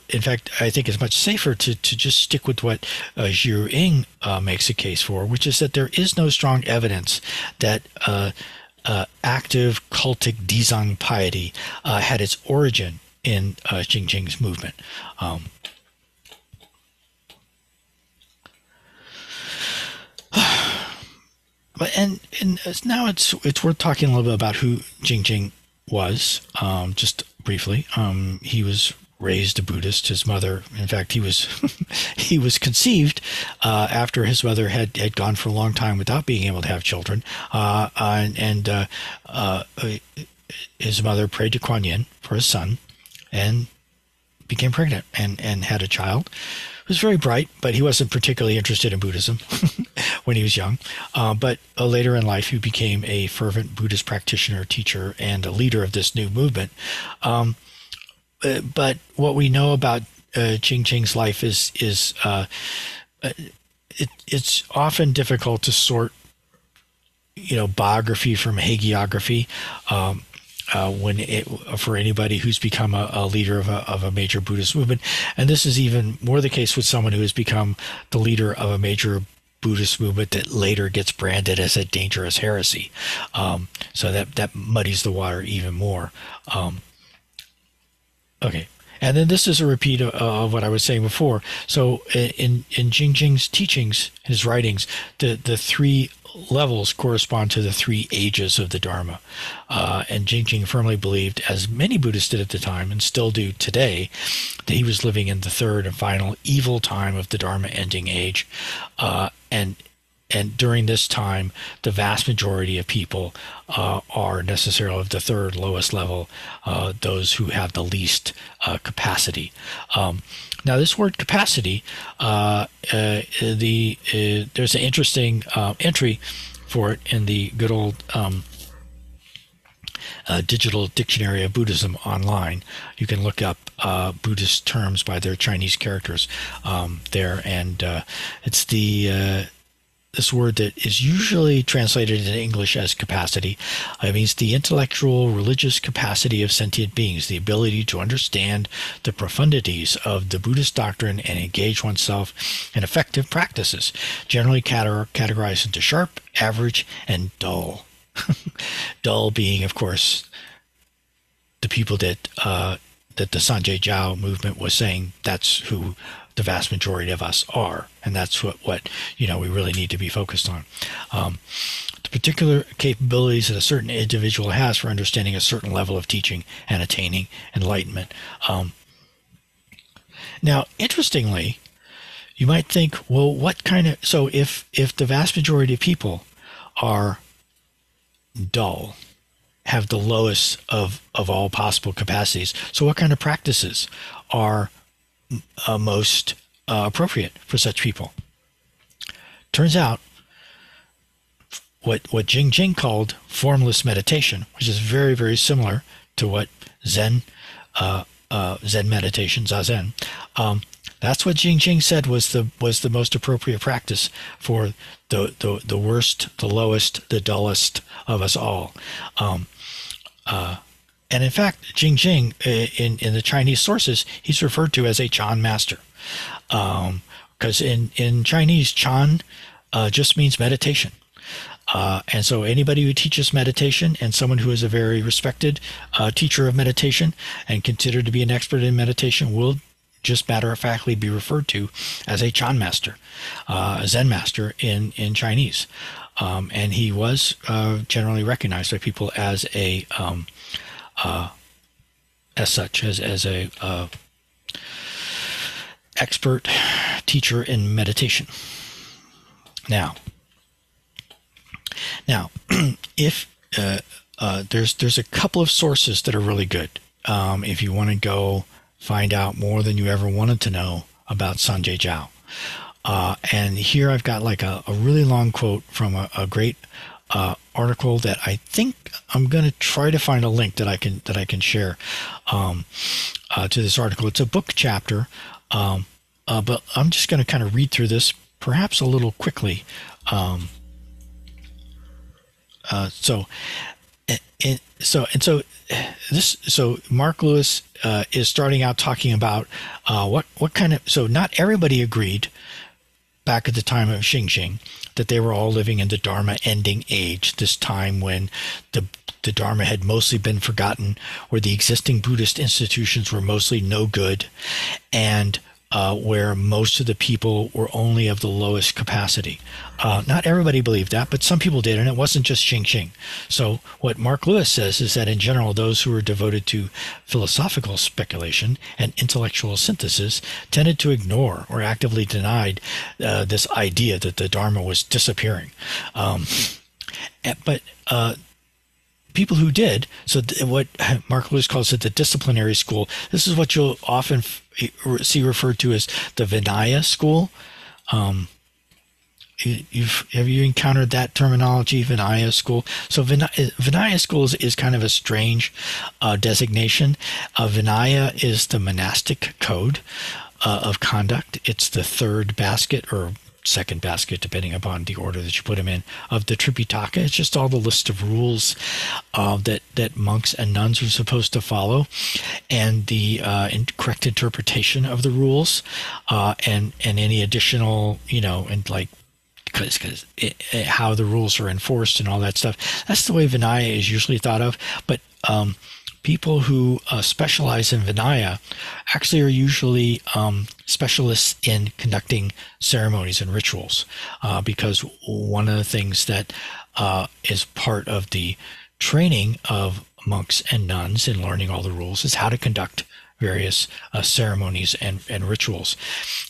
in fact, I think it's much safer to, to just stick with what uh, Zhiru Ng uh, makes a case for, which is that there is no strong evidence that uh, uh, active cultic Dizang piety uh, had its origin in uh, Jing's movement. Um, but and and now it's it's worth talking a little bit about who Xinxing was, um, just briefly. Um, he was raised a Buddhist. His mother, in fact, he was he was conceived uh, after his mother had, had gone for a long time without being able to have children, uh, and, and uh, uh his mother prayed to Kuan Yin for his son, and became pregnant and and had a child. He was very bright, but he wasn't particularly interested in Buddhism when he was young. Uh, but uh, later in life, he became a fervent Buddhist practitioner, teacher, and a leader of this new movement. Um, uh, but what we know about uh, Xinxing's life is is uh, uh, it, it's often difficult to sort, you know, biography from hagiography. Um, uh, when it, for anybody who's become a, a, leader of a, of a major Buddhist movement, and this is even more the case with someone who has become the leader of a major Buddhist movement that later gets branded as a dangerous heresy. Um, so that that muddies the water even more. Um, Okay. And then this is a repeat of, of, what I was saying before. So in in Xinxing's teachings, his writings, the the three levels correspond to the three ages of the Dharma. Uh, and Xinxing firmly believed, as many Buddhists did at the time and still do today, that he was living in the third and final evil time of the Dharma ending age. Uh, and and during this time, the vast majority of people uh, are necessarily of the third lowest level, uh, those who have the least uh, capacity. Um, now, this word capacity, uh, uh, the uh, there's an interesting entry for it in the good old um, digital dictionary of Buddhism online. You can look up Buddhist terms by their Chinese characters um, there, and it's the this word that is usually translated in English as capacity. It means the intellectual, religious capacity of sentient beings, the ability to understand the profundities of the Buddhist doctrine and engage oneself in effective practices, generally categorized into sharp, average, and dull. dull being, of course, the people that uh, that the Sanjie Jiao movement was saying that's who the vast majority of us are, and that's what what you know we really need to be focused on. Um, the particular capabilities that a certain individual has for understanding a certain level of teaching and attaining enlightenment. Um, now, interestingly, you might think, well, what kind of so if if the vast majority of people are dull, have the lowest of of all possible capacities, so what kind of practices are uh, most uh, appropriate for such people. Turns out, what what Xinxing called formless meditation, which is very very similar to what Zen uh, uh, Zen meditation Zazen. Um, that's what Xinxing said was the was the most appropriate practice for the the, the worst, the lowest, the dullest of us all. Um, uh, and in fact, Xinxing uh, in in the Chinese sources, he's referred to as a Chan master, because um, in in Chinese, Chan uh, just means meditation. Uh, and so, anybody who teaches meditation and someone who is a very respected uh, teacher of meditation and considered to be an expert in meditation will just matter of factly be referred to as a Chan master, uh, a Zen master in, in Chinese. Um, and he was uh, generally recognized by people as a um, uh, as such as as a uh, expert teacher in meditation. Now, now, if uh, uh, there's there's a couple of sources that are really good. Um, if you want to go find out more than you ever wanted to know about Sanjie Jiao. Uh, and here I've got like a, a really long quote from a, a great uh, article that I think I'm going to try to find a link that I can that I can share um, uh, to this article. It's a book chapter, um, uh, but I'm just going to kind of read through this, perhaps a little quickly. Um, uh, so, and, so and so, this so Mark Lewis uh, is starting out talking about uh, what what kind of so not everybody agreed back at the time of Xinxing that they were all living in the Dharma ending age, this time when the the Dharma had mostly been forgotten, where the existing Buddhist institutions were mostly no good, and uh, where most of the people were only of the lowest capacity. Uh, not everybody believed that, but some people did, and it wasn't just Xinxing. So, what Mark Lewis says is that in general, those who were devoted to philosophical speculation and intellectual synthesis tended to ignore or actively denied uh, this idea that the Dharma was disappearing. Um, but uh, people who did so what mark lewis calls it the disciplinary school this is what you'll often see referred to as the vinaya school. Um, you've have you encountered that terminology vinaya school? So vinaya, vinaya school is, is, kind of a strange uh, designation. Uh, vinaya is the monastic code uh, of conduct. It's the third basket or second basket, depending upon the order that you put them in, of the Tripitaka. It's just all the list of rules uh, that that monks and nuns are supposed to follow, and the uh, correct interpretation of the rules, uh, and and any additional, you know, and like because because how the rules are enforced and all that stuff. That's the way Vinaya is usually thought of, but um, people who uh, specialize in Vinaya actually are usually um, specialists in conducting ceremonies and rituals uh, because one of the things that uh, is part of the training of monks and nuns in learning all the rules is how to conduct various uh, ceremonies and, and rituals.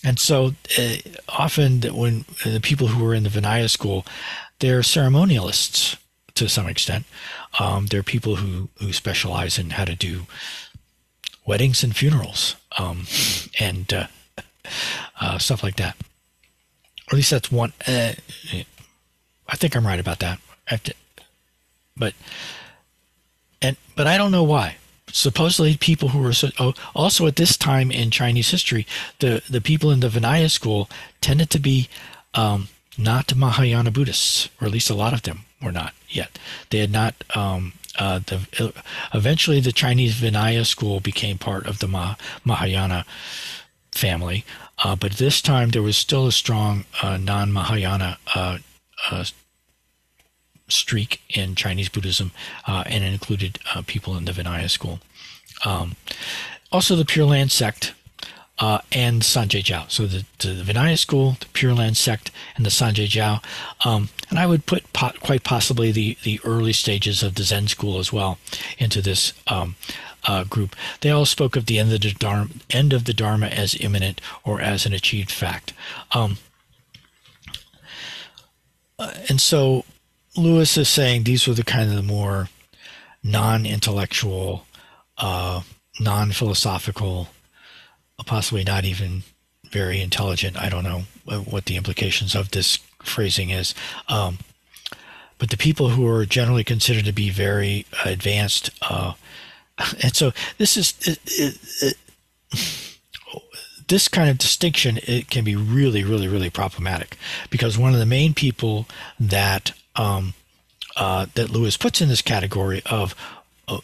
And so uh, often when the people who are in the Vinaya school, they're ceremonialists to some extent. Um, there are people who, who specialize in how to do weddings and funerals um, and uh, uh, stuff like that. Or at least that's one. Uh, I think I'm right about that. To, but and but I don't know why. Supposedly, people who were so, oh, also at this time in Chinese history, the the people in the Vinaya school tended to be um, not Mahayana Buddhists, or at least a lot of them were not yet. They had not. Um, uh, the eventually the Chinese Vinaya school became part of the Mah- Mahayana family, uh, but this time there was still a strong uh, non-Mahayana uh, uh, streak in Chinese Buddhism, uh, and it included people in the Vinaya school. Um, also, the Pure Land sect uh, and Sanjie Jiao. So the, the Vinaya school, the Pure Land sect, and the Sanjie Jiao. Um, and I would put po- quite possibly the, the early stages of the Zen school as well into this um, uh, group. They all spoke of the end of the, Dharma, end of the Dharma as imminent or as an achieved fact. Um, uh, and so Lewis is saying these were the kind of the more non-intellectual, uh, non-philosophical possibly not even very intelligent. I don't know what the implications of this phrasing is. Um, but the people who are generally considered to be very advanced, uh, and so this is it, it, it, this kind of distinction. It can be really, really, really problematic because one of the main people that um, uh, that Lewis puts in this category of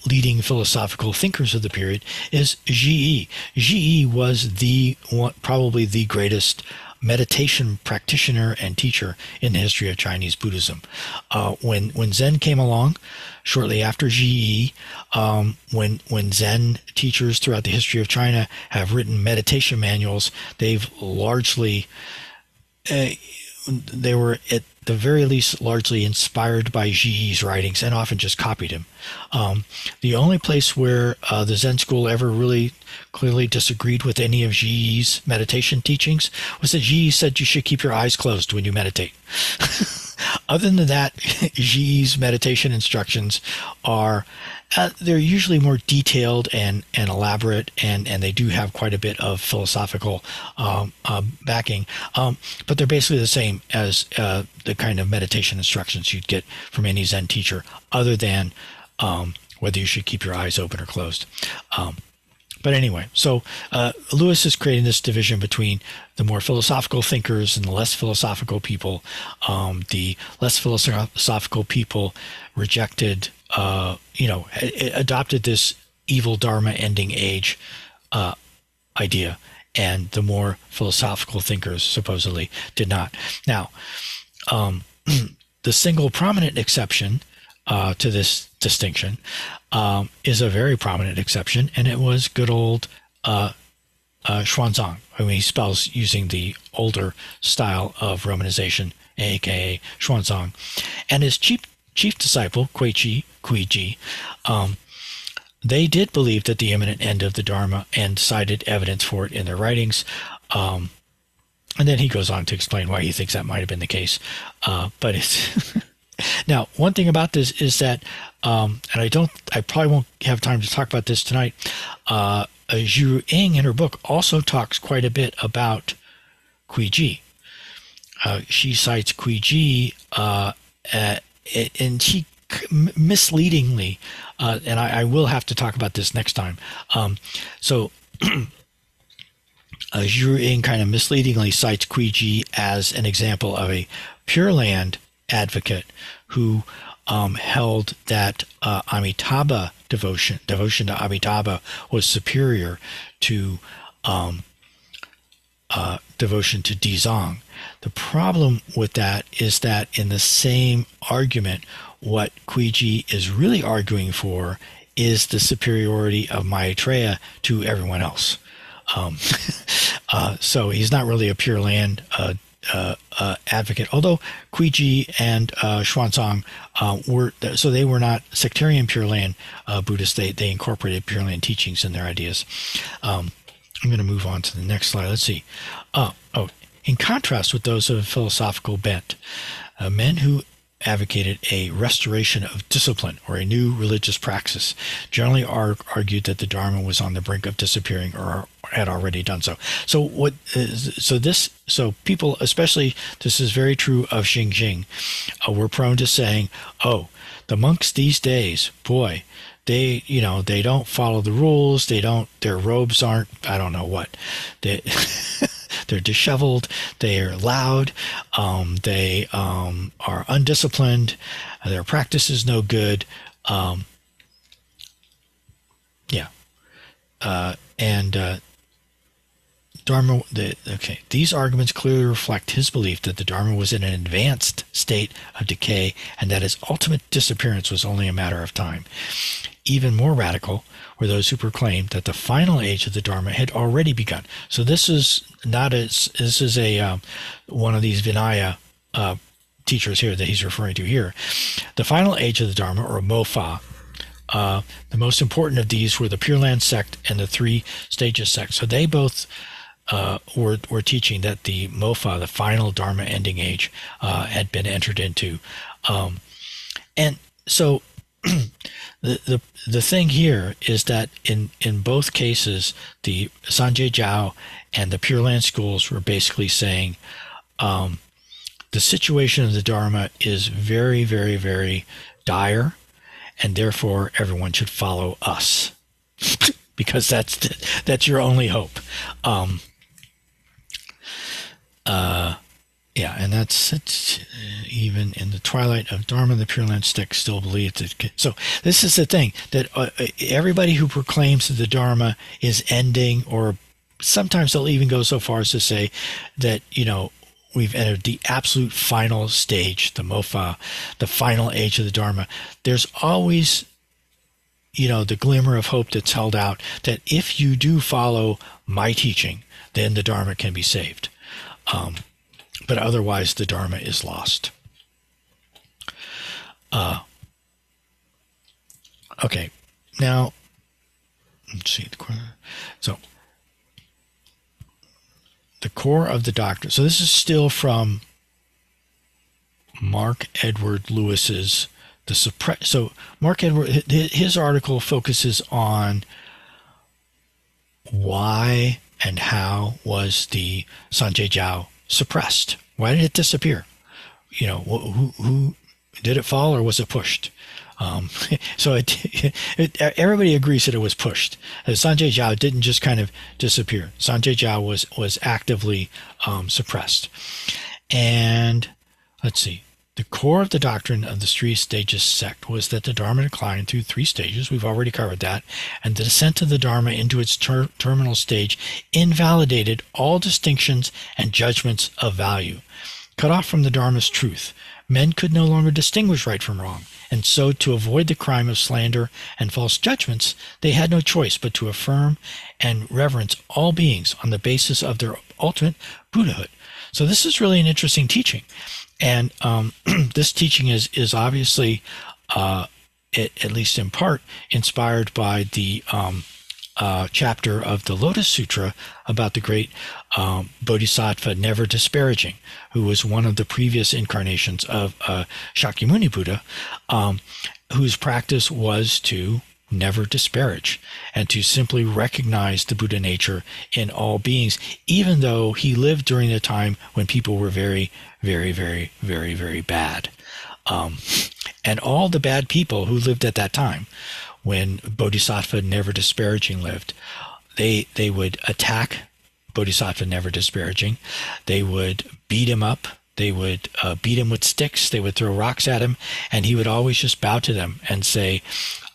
leading philosophical thinkers of the period is. Zhi Yi was the probably the greatest meditation practitioner and teacher in the history of Chinese Buddhism. Uh, when when Zen came along, shortly after Yi, um, when when Zen teachers throughout the history of China have written meditation manuals, they've largely uh, they were at the very least largely inspired by Zhi Yi's writings and often just copied him. Um, the only place where uh, the Zen school ever really clearly disagreed with any of Zhi Yi's meditation teachings was that Zhi Yi said you should keep your eyes closed when you meditate. Other than that, Yi's meditation instructions are uh, they're usually more detailed and, and elaborate, and, and they do have quite a bit of philosophical um, uh, backing. Um, but they're basically the same as uh, the kind of meditation instructions you'd get from any Zen teacher, other than um, whether you should keep your eyes open or closed. But anyway, so uh, Lewis is creating this division between the more philosophical thinkers and the less philosophical people. Um, the less philosophical people rejected, uh, you know, adopted this evil Dharma ending age uh, idea, and the more philosophical thinkers supposedly did not. Now, um, the single prominent exception uh, to this distinction um, is a very prominent exception, and it was good old uh, uh, Xuanzang, whom he spells using the older style of romanization, aka Xuanzang, and his chief chief disciple Kuei-chi, Kuiji, um, they did believe that the imminent end of the Dharma and cited evidence for it in their writings. Um, and then he goes on to explain why he thinks that might have been the case. Uh, but it's now one thing about this is that um, and I don't, I probably won't have time to talk about this tonight. Uh, Zhiru Ng in her book also talks quite a bit about Kuiji. Uh, she cites Kuiji, uh, and she misleadingly, uh, and I, I, will have to talk about this next time. Um, so, uh, Zhiru Ng kind of misleadingly cites Kuiji as an example of a Pure Land advocate who um, held that uh, Amitabha devotion, devotion to Amitabha, was superior to um, uh, devotion to Dizang. The problem with that is that in the same argument, what Kuiji is really arguing for is the superiority of Maitreya to everyone else. Um, uh, so he's not really a Pure Land uh, uh, uh, advocate. Although Kuiji and uh, Xuanzang uh, were so they were not sectarian Pure Land uh, Buddhists. They they incorporated Pure Land teachings in their ideas. Um, I'm going to move on to the next slide. Let's see. Uh, oh, in contrast with those of philosophical bent, men who advocated a restoration of discipline or a new religious praxis, generally are argued that the Dharma was on the brink of disappearing or had already done so. So what? Is, so this. So people, especially this is very true of Xing Jing, uh, we're prone to saying, "Oh, the monks these days, boy." They, you know, they don't follow the rules. They don't. Their robes aren't. I don't know what. They, They're disheveled. They are loud. Um, they um, are undisciplined. Their practice is no good. Um, yeah. Uh, and uh, Dharma, the, okay, these arguments clearly reflect his belief that the Dharma was in an advanced state of decay and that its ultimate disappearance was only a matter of time. Even more radical were those who proclaimed that the final age of the Dharma had already begun. So this is not as this is a um, one of these Vinaya uh, teachers here that he's referring to here. The final age of the Dharma, or Mofa, uh, the most important of these were the Pure Land sect and the Three Stages sect. So they both uh, were, were teaching that the Mofa, the final Dharma ending age, uh, had been entered into. Um, and so the, the the thing here is that in in both cases, the Sanjie Jiao and the Pure Land schools were basically saying um, the situation of the Dharma is very, very, very dire, and therefore everyone should follow us because that's that's your only hope. Um, uh, yeah, and that's it's, uh, even in the twilight of Dharma, the Pure Land stick still believes it. So this is the thing that uh, uh, everybody who proclaims that the Dharma is ending, or sometimes they'll even go so far as to say that you know we've entered the absolute final stage, the mofa, the final age of the Dharma. There's always you know the glimmer of hope that's held out that if you do follow my teaching, then the Dharma can be saved. Um, but otherwise the Dharma is lost. Uh, okay, now let's see. So the core of the doctrine. So this is still from Mark Edward Lewis's the suppress. So Mark Edward his article focuses on why and how was the Sanjie Jiao suppressed? Why did it disappear? You know, who, who did it fall or was it pushed? Um, so it, it, everybody agrees that it was pushed. Uh, Sanjie Jiao didn't just kind of disappear. Sanjie Jiao was was actively um, suppressed. And let's see, the core of the doctrine of the three stages sect was that the Dharma declined through three stages. We've already covered that. And the descent of the Dharma into its ter- terminal stage invalidated all distinctions and judgments of value. Cut off from the Dharma's truth, men could no longer distinguish right from wrong. And so, to avoid the crime of slander and false judgments, they had no choice but to affirm and reverence all beings on the basis of their ultimate Buddhahood. So, this is really an interesting teaching. And um, this teaching is is obviously, uh, at least in part, inspired by the um, uh, chapter of the Lotus Sutra about the great um, Bodhisattva never disparaging, who was one of the previous incarnations of uh, Shakyamuni Buddha, um, whose practice was to never disparage and to simply recognize the Buddha nature in all beings, even though he lived during a time when people were very, very, very, very, very bad. Um, and all the bad people who lived at that time, when Bodhisattva never disparaging lived, they they would attack Bodhisattva never disparaging. They would beat him up. They would uh, beat him with sticks. They would throw rocks at him, and he would always just bow to them and say,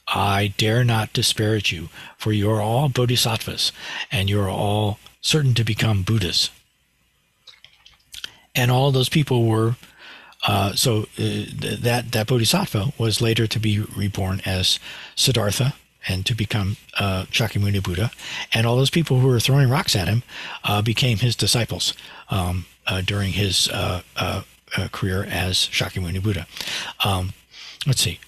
I dare not disparage you, for you are all bodhisattvas, and you are all certain to become Buddhas. And all those people were, uh, so uh, that that bodhisattva was later to be reborn as Siddhartha and to become uh, Shakyamuni Buddha. And all those people who were throwing rocks at him uh, became his disciples um, uh, during his uh, career as Shakyamuni Buddha. Um, let's see.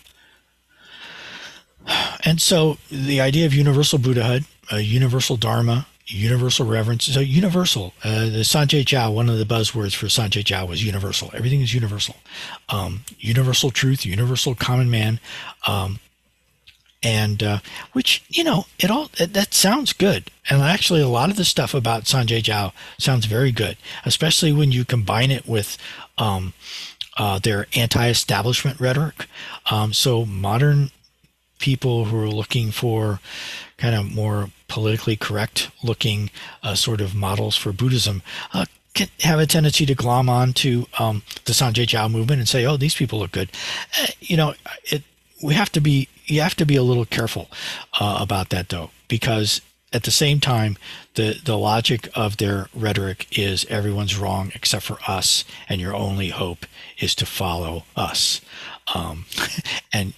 And so the idea of universal Buddhahood, universal Dharma, universal reverence. So universal. Uh, the Sanjie Jiao, one of the buzzwords for Sanjie Jiao was universal. Everything is universal. Um, universal truth, universal common man. Um, and uh, which you know it all that sounds good and actually a lot of the stuff about sanjie jiao sounds very good especially when you combine it with um, uh, their anti-establishment rhetoric um, so modern people who are looking for kind of more politically correct looking uh, sort of models for Buddhism uh, can have a tendency to glom on to um, the Sanjie Jiao movement and say, "Oh, these people look good." Uh, you know, it we have to be you have to be a little careful uh, about that though, because at the same time, the the logic of their rhetoric is everyone's wrong except for us, and your only hope is to follow us, um, and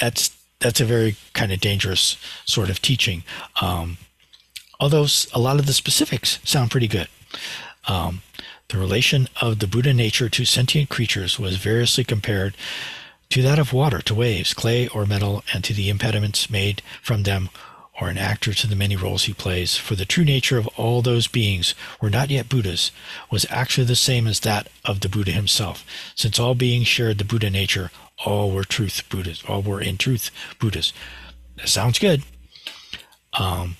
that's that's a very kind of dangerous sort of teaching. Um, although a lot of the specifics sound pretty good. Um, the relation of the Buddha nature to sentient creatures was variously compared to that of water to waves, clay or metal, and to the impediments made from them, or an actor to the many roles he plays. For the true nature of all those beings were not yet Buddhas, was actually the same as that of the Buddha himself. Since all beings shared the Buddha nature, all were truth Buddhas. All were in truth Buddhas. That sounds good. Um,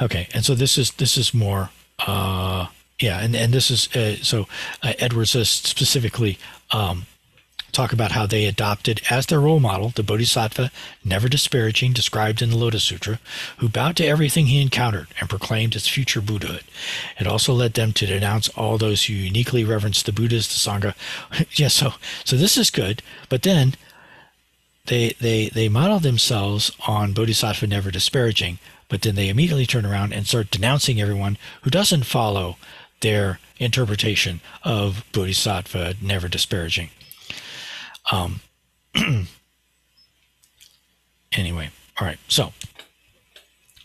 okay, and so this is this is more. Uh, yeah, and, and this is uh, so uh, Edward says specifically um, talk about how they adopted as their role model the Bodhisattva, never disparaging, described in the Lotus Sutra, who bowed to everything he encountered and proclaimed its future Buddhahood. It also led them to denounce all those who uniquely reverence the Buddhas, the Sangha. yeah, so so this is good, but then they they they model themselves on Bodhisattva never disparaging, but then they immediately turn around and start denouncing everyone who doesn't follow their interpretation of Bodhisattva never disparaging. Um, anyway, all right. So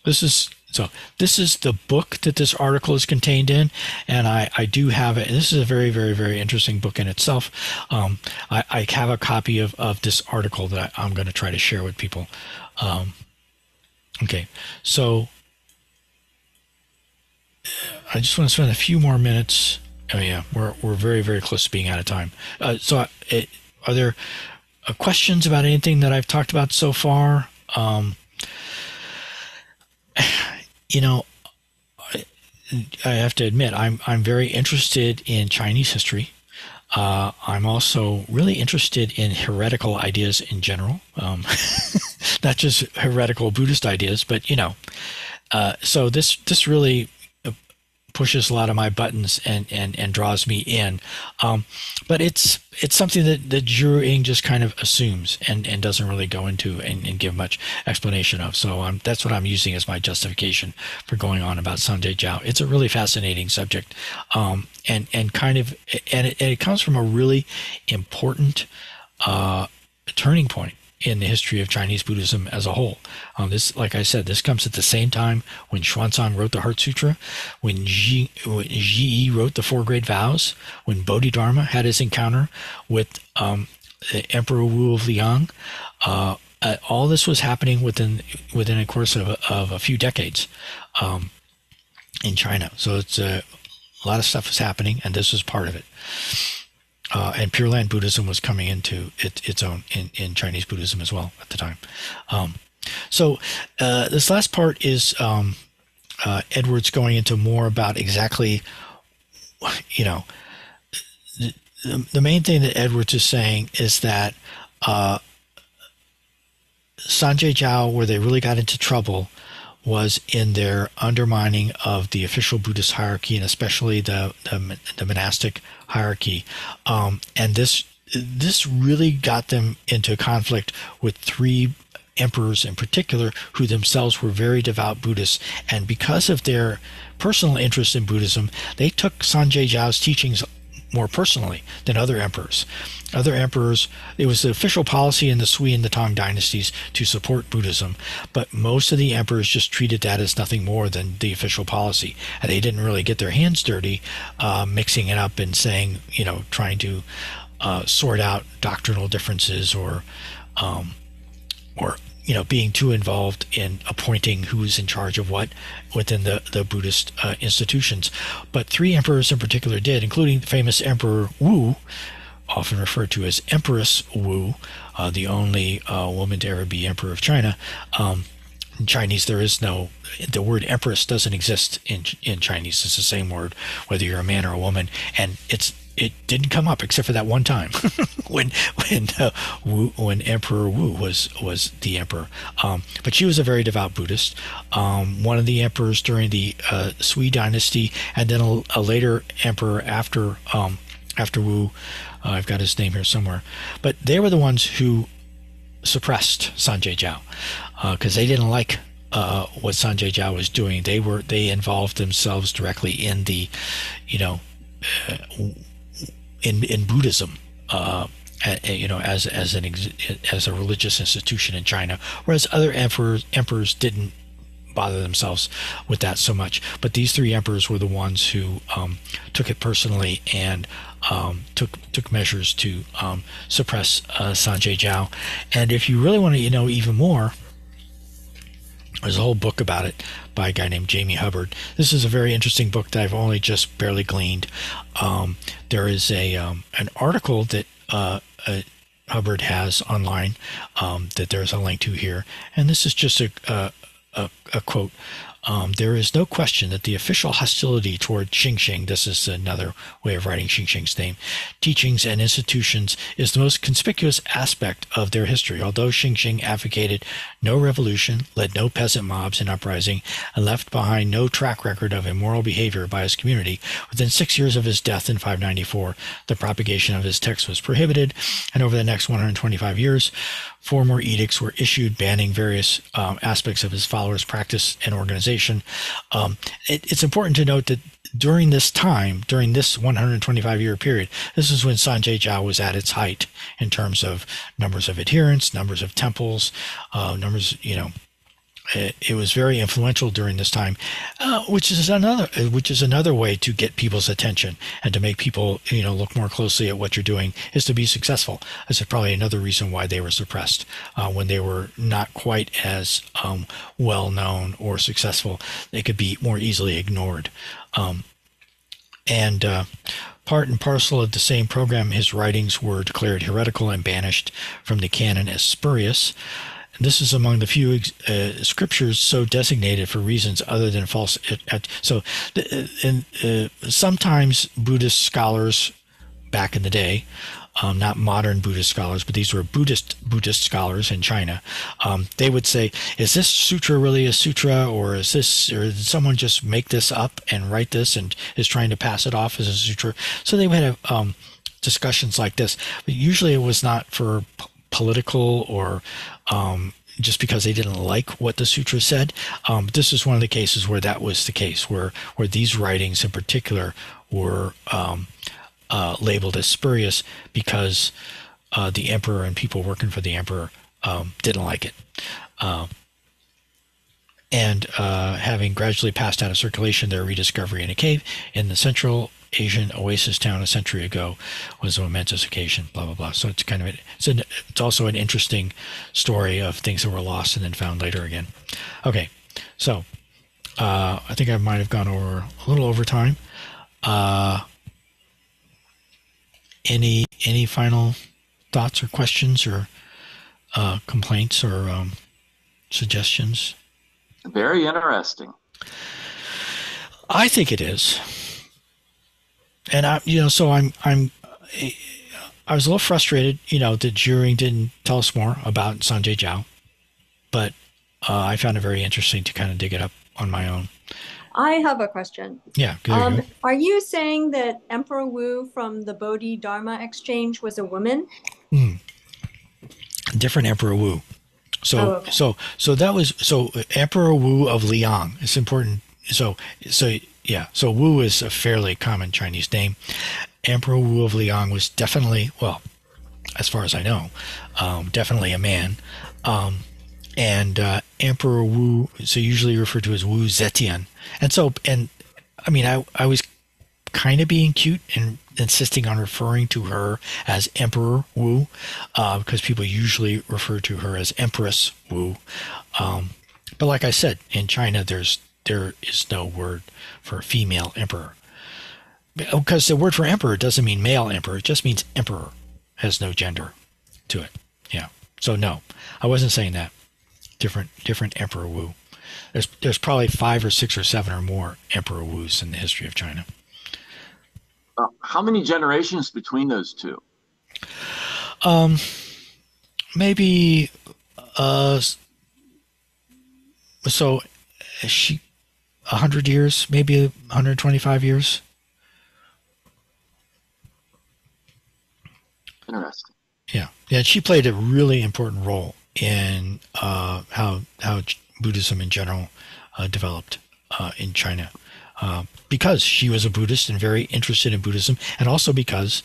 this is so this is the book that this article is contained in, and I, I do have it. This is a very very very interesting book in itself. Um, I, I have a copy of, of this article that I, am going to try to share with people. Um, okay, so I just want to spend a few more minutes. Oh yeah, we're we're very very close to being out of time. Uh, so, it, are there uh, questions about anything that I've talked about so far? Um, you know, I, I have to admit I'm I'm very interested in Chinese history. Uh, I'm also really interested in heretical ideas in general, um, not just heretical Buddhist ideas, but you know. Uh, so this this really pushes a lot of my buttons and and, and draws me in. Um, but it's it's something that, that Ng just kind of assumes and, and doesn't really go into and, and give much explanation of. So um, that's what I'm using as my justification for going on about Sanjie Jiao. It's a really fascinating subject, um, and and kind of and it, and it comes from a really important uh, turning point in the history of Chinese Buddhism as a whole. Um, this, like I said, this comes at the same time when Xuanzang wrote the Heart Sutra, when Ji, Ji wrote the Four Great Vows, when Bodhidharma had his encounter with um, Emperor Wu of Liang. Uh, uh, all this was happening within within a course of a, of a few decades um, in China. So it's a, a lot of stuff was happening, and this was part of it uh, and Pure Land Buddhism was coming into it, its own in, in Chinese Buddhism as well at the time. Um, so uh, this last part is um, uh, Edwards going into more about exactly, you know, the, the main thing that Edwards is saying is that uh, Sanjie Jiao, where they really got into trouble, was in their undermining of the official Buddhist hierarchy and especially the the, the monastic hierarchy. Um, and this this really got them into conflict with three emperors in particular who themselves were very devout Buddhists. And because of their personal interest in Buddhism, they took Sanjie Jiao's teachings more personally than other emperors. Other emperors, it was the official policy in the Sui and the Tang dynasties to support Buddhism, but most of the emperors just treated that as nothing more than the official policy. And they didn't really get their hands dirty uh, mixing it up and saying, you know, trying to uh, sort out doctrinal differences or, um, or you know, being too involved in appointing who's in charge of what within the, the Buddhist uh, institutions. But three emperors in particular did, including the famous Emperor Wu, often referred to as Empress Wu, uh, the only uh, woman to ever be emperor of China. Um, in Chinese, there is no the word empress doesn't exist in in Chinese. It's the same word whether you're a man or a woman, and it's it didn't come up except for that one time when when uh, Wu, when Emperor Wu was was the emperor. Um, but she was a very devout Buddhist. Um, one of the emperors during the uh, Sui dynasty, and then a, a later emperor after um, after Wu. Uh, I've got his name here somewhere, but they were the ones who suppressed Sanjie Jiao because uh, they didn't like uh, what Sanjie Jiao was doing. They were they involved themselves directly in the, you know, uh, in in Buddhism, uh, you know, as as an as a religious institution in China, whereas other emperors emperors didn't bother themselves with that so much. But these three emperors were the ones who um, took it personally and um, took took measures to um, suppress uh, Sanjie Jiao. And if you really want to you know even more, there's a whole book about it by a guy named Jamie Hubbard. This is a very interesting book that I've only just barely gleaned. Um, there is a um, an article that uh, uh, Hubbard has online um, that there's a link to here, and this is just a a, a, a quote. Um, there is no question that the official hostility toward Hsin-hsing, this is another way of writing Xinxing's name, teachings and institutions is the most conspicuous aspect of their history. Although Hsin-hsing advocated no revolution, led no peasant mobs in uprising, and left behind no track record of immoral behavior by his community, within six years of his death in 594, the propagation of his text was prohibited, and over the next 125 years, four more edicts were issued banning various um, aspects of his followers' practice and organization. Um, it, it's important to note that during this time, during this 125 year period, this is when Sanjie Jiao was at its height in terms of numbers of adherents, numbers of temples, uh, numbers, you know, it, it, was very influential during this time, uh, which is another which is another way to get people's attention and to make people you know look more closely at what you're doing is to be successful. This is probably another reason why they were suppressed uh, when they were not quite as um, well known or successful. They could be more easily ignored. Um, and uh, part and parcel of the same program, his writings were declared heretical and banished from the canon as spurious. This is among the few uh, scriptures so designated for reasons other than false. So, and, uh, sometimes Buddhist scholars back in the day um, not modern Buddhist scholars, but these were Buddhist Buddhist scholars in China. Um, they would say, "Is this sutra really a sutra, or is this, or did someone just make this up and write this and is trying to pass it off as a sutra?" So they would have um, discussions like this. But usually, it was not for political or um, just because they didn't like what the sutra said. Um, this is one of the cases where that was the case, where where these writings in particular were um, uh, labeled as spurious because uh, the emperor and people working for the emperor um, didn't like it. Uh, and uh, having gradually passed out of circulation, their rediscovery in a cave in the Central Asian oasis town a century ago was a momentous occasion. Blah blah blah. So it's kind of it's an, it's also an interesting story of things that were lost and then found later again. Okay, so uh, I think I might have gone over a little over time. Uh, any any final thoughts or questions or uh, complaints or um, suggestions? Very interesting. I think it is, and I, you know, so I'm, I'm, I was a little frustrated, you know, that Zhiru didn't tell us more about Sanjie Jiao, but uh, I found it very interesting to kind of dig it up on my own. I have a question. Yeah. Um, are you saying that Emperor Wu from the Bodhi-Dharma exchange was a woman? Mm. Different Emperor Wu. So, oh, okay. so, so that was so Emperor Wu of Liang. It's important. So, so yeah. So Wu is a fairly common Chinese name. Emperor Wu of Liang was definitely, well, as far as I know, um, definitely a man. Um, and uh, Emperor Wu, so usually referred to as Wu Zetian. And so, and I mean, I, I was kind of being cute and insisting on referring to her as Emperor Wu, uh, because people usually refer to her as Empress Wu. Um, but like I said, in China, there's there is no word for female emperor because the word for emperor doesn't mean male emperor; it just means emperor. It has no gender to it. Yeah. So no, I wasn't saying that different different Emperor Wu. There's there's probably five or six or seven or more Emperor Wus in the history of China. Uh, how many generations between those two? Um, maybe uh, so she a hundred years, maybe 125 years. Interesting. Yeah, yeah. She played a really important role in uh, how how Buddhism in general uh, developed uh, in China. Uh, because she was a Buddhist and very interested in Buddhism, and also because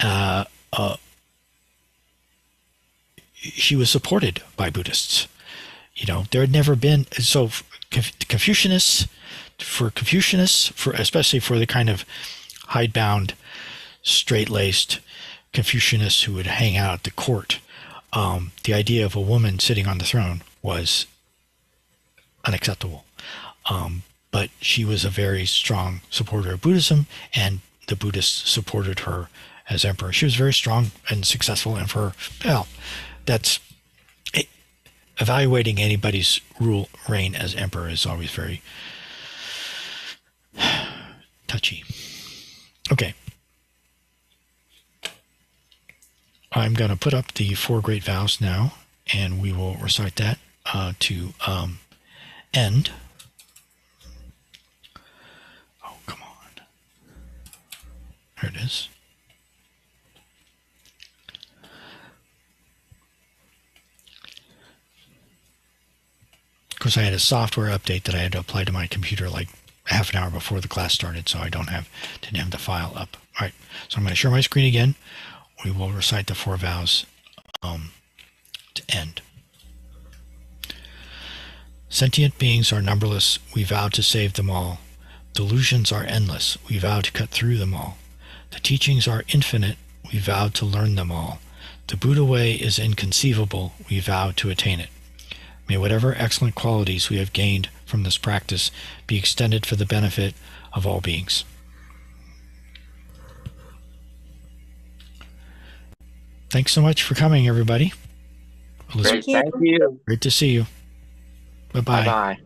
uh, uh, she was supported by Buddhists. You know, there had never been so Confucianists for Confucianists, for especially for the kind of hidebound, straight-laced Confucianists who would hang out at the court um, the idea of a woman sitting on the throne was unacceptable. Um, but she was a very strong supporter of Buddhism, and the Buddhists supported her as emperor. She was very strong and successful emperor. Well, that's evaluating anybody's rule reign as emperor is always very touchy. Okay. I'm going to put up the four great vows now, and we will recite that uh, to um, end. Oh, come on. There it is. Course, I had a software update that I had to apply to my computer like half an hour before the class started, so I don't have didn't have the file up. All right, so I'm going to share my screen again. We will recite the four vows um, to end. Sentient beings are numberless. We vow to save them all. Delusions are endless. We vow to cut through them all. The teachings are infinite. We vow to learn them all. The Buddha way is inconceivable. We vow to attain it. May whatever excellent qualities we have gained from this practice be extended for the benefit of all beings. Thanks so much for coming, everybody. You. Thank you. Great to see you. Bye bye. Bye bye.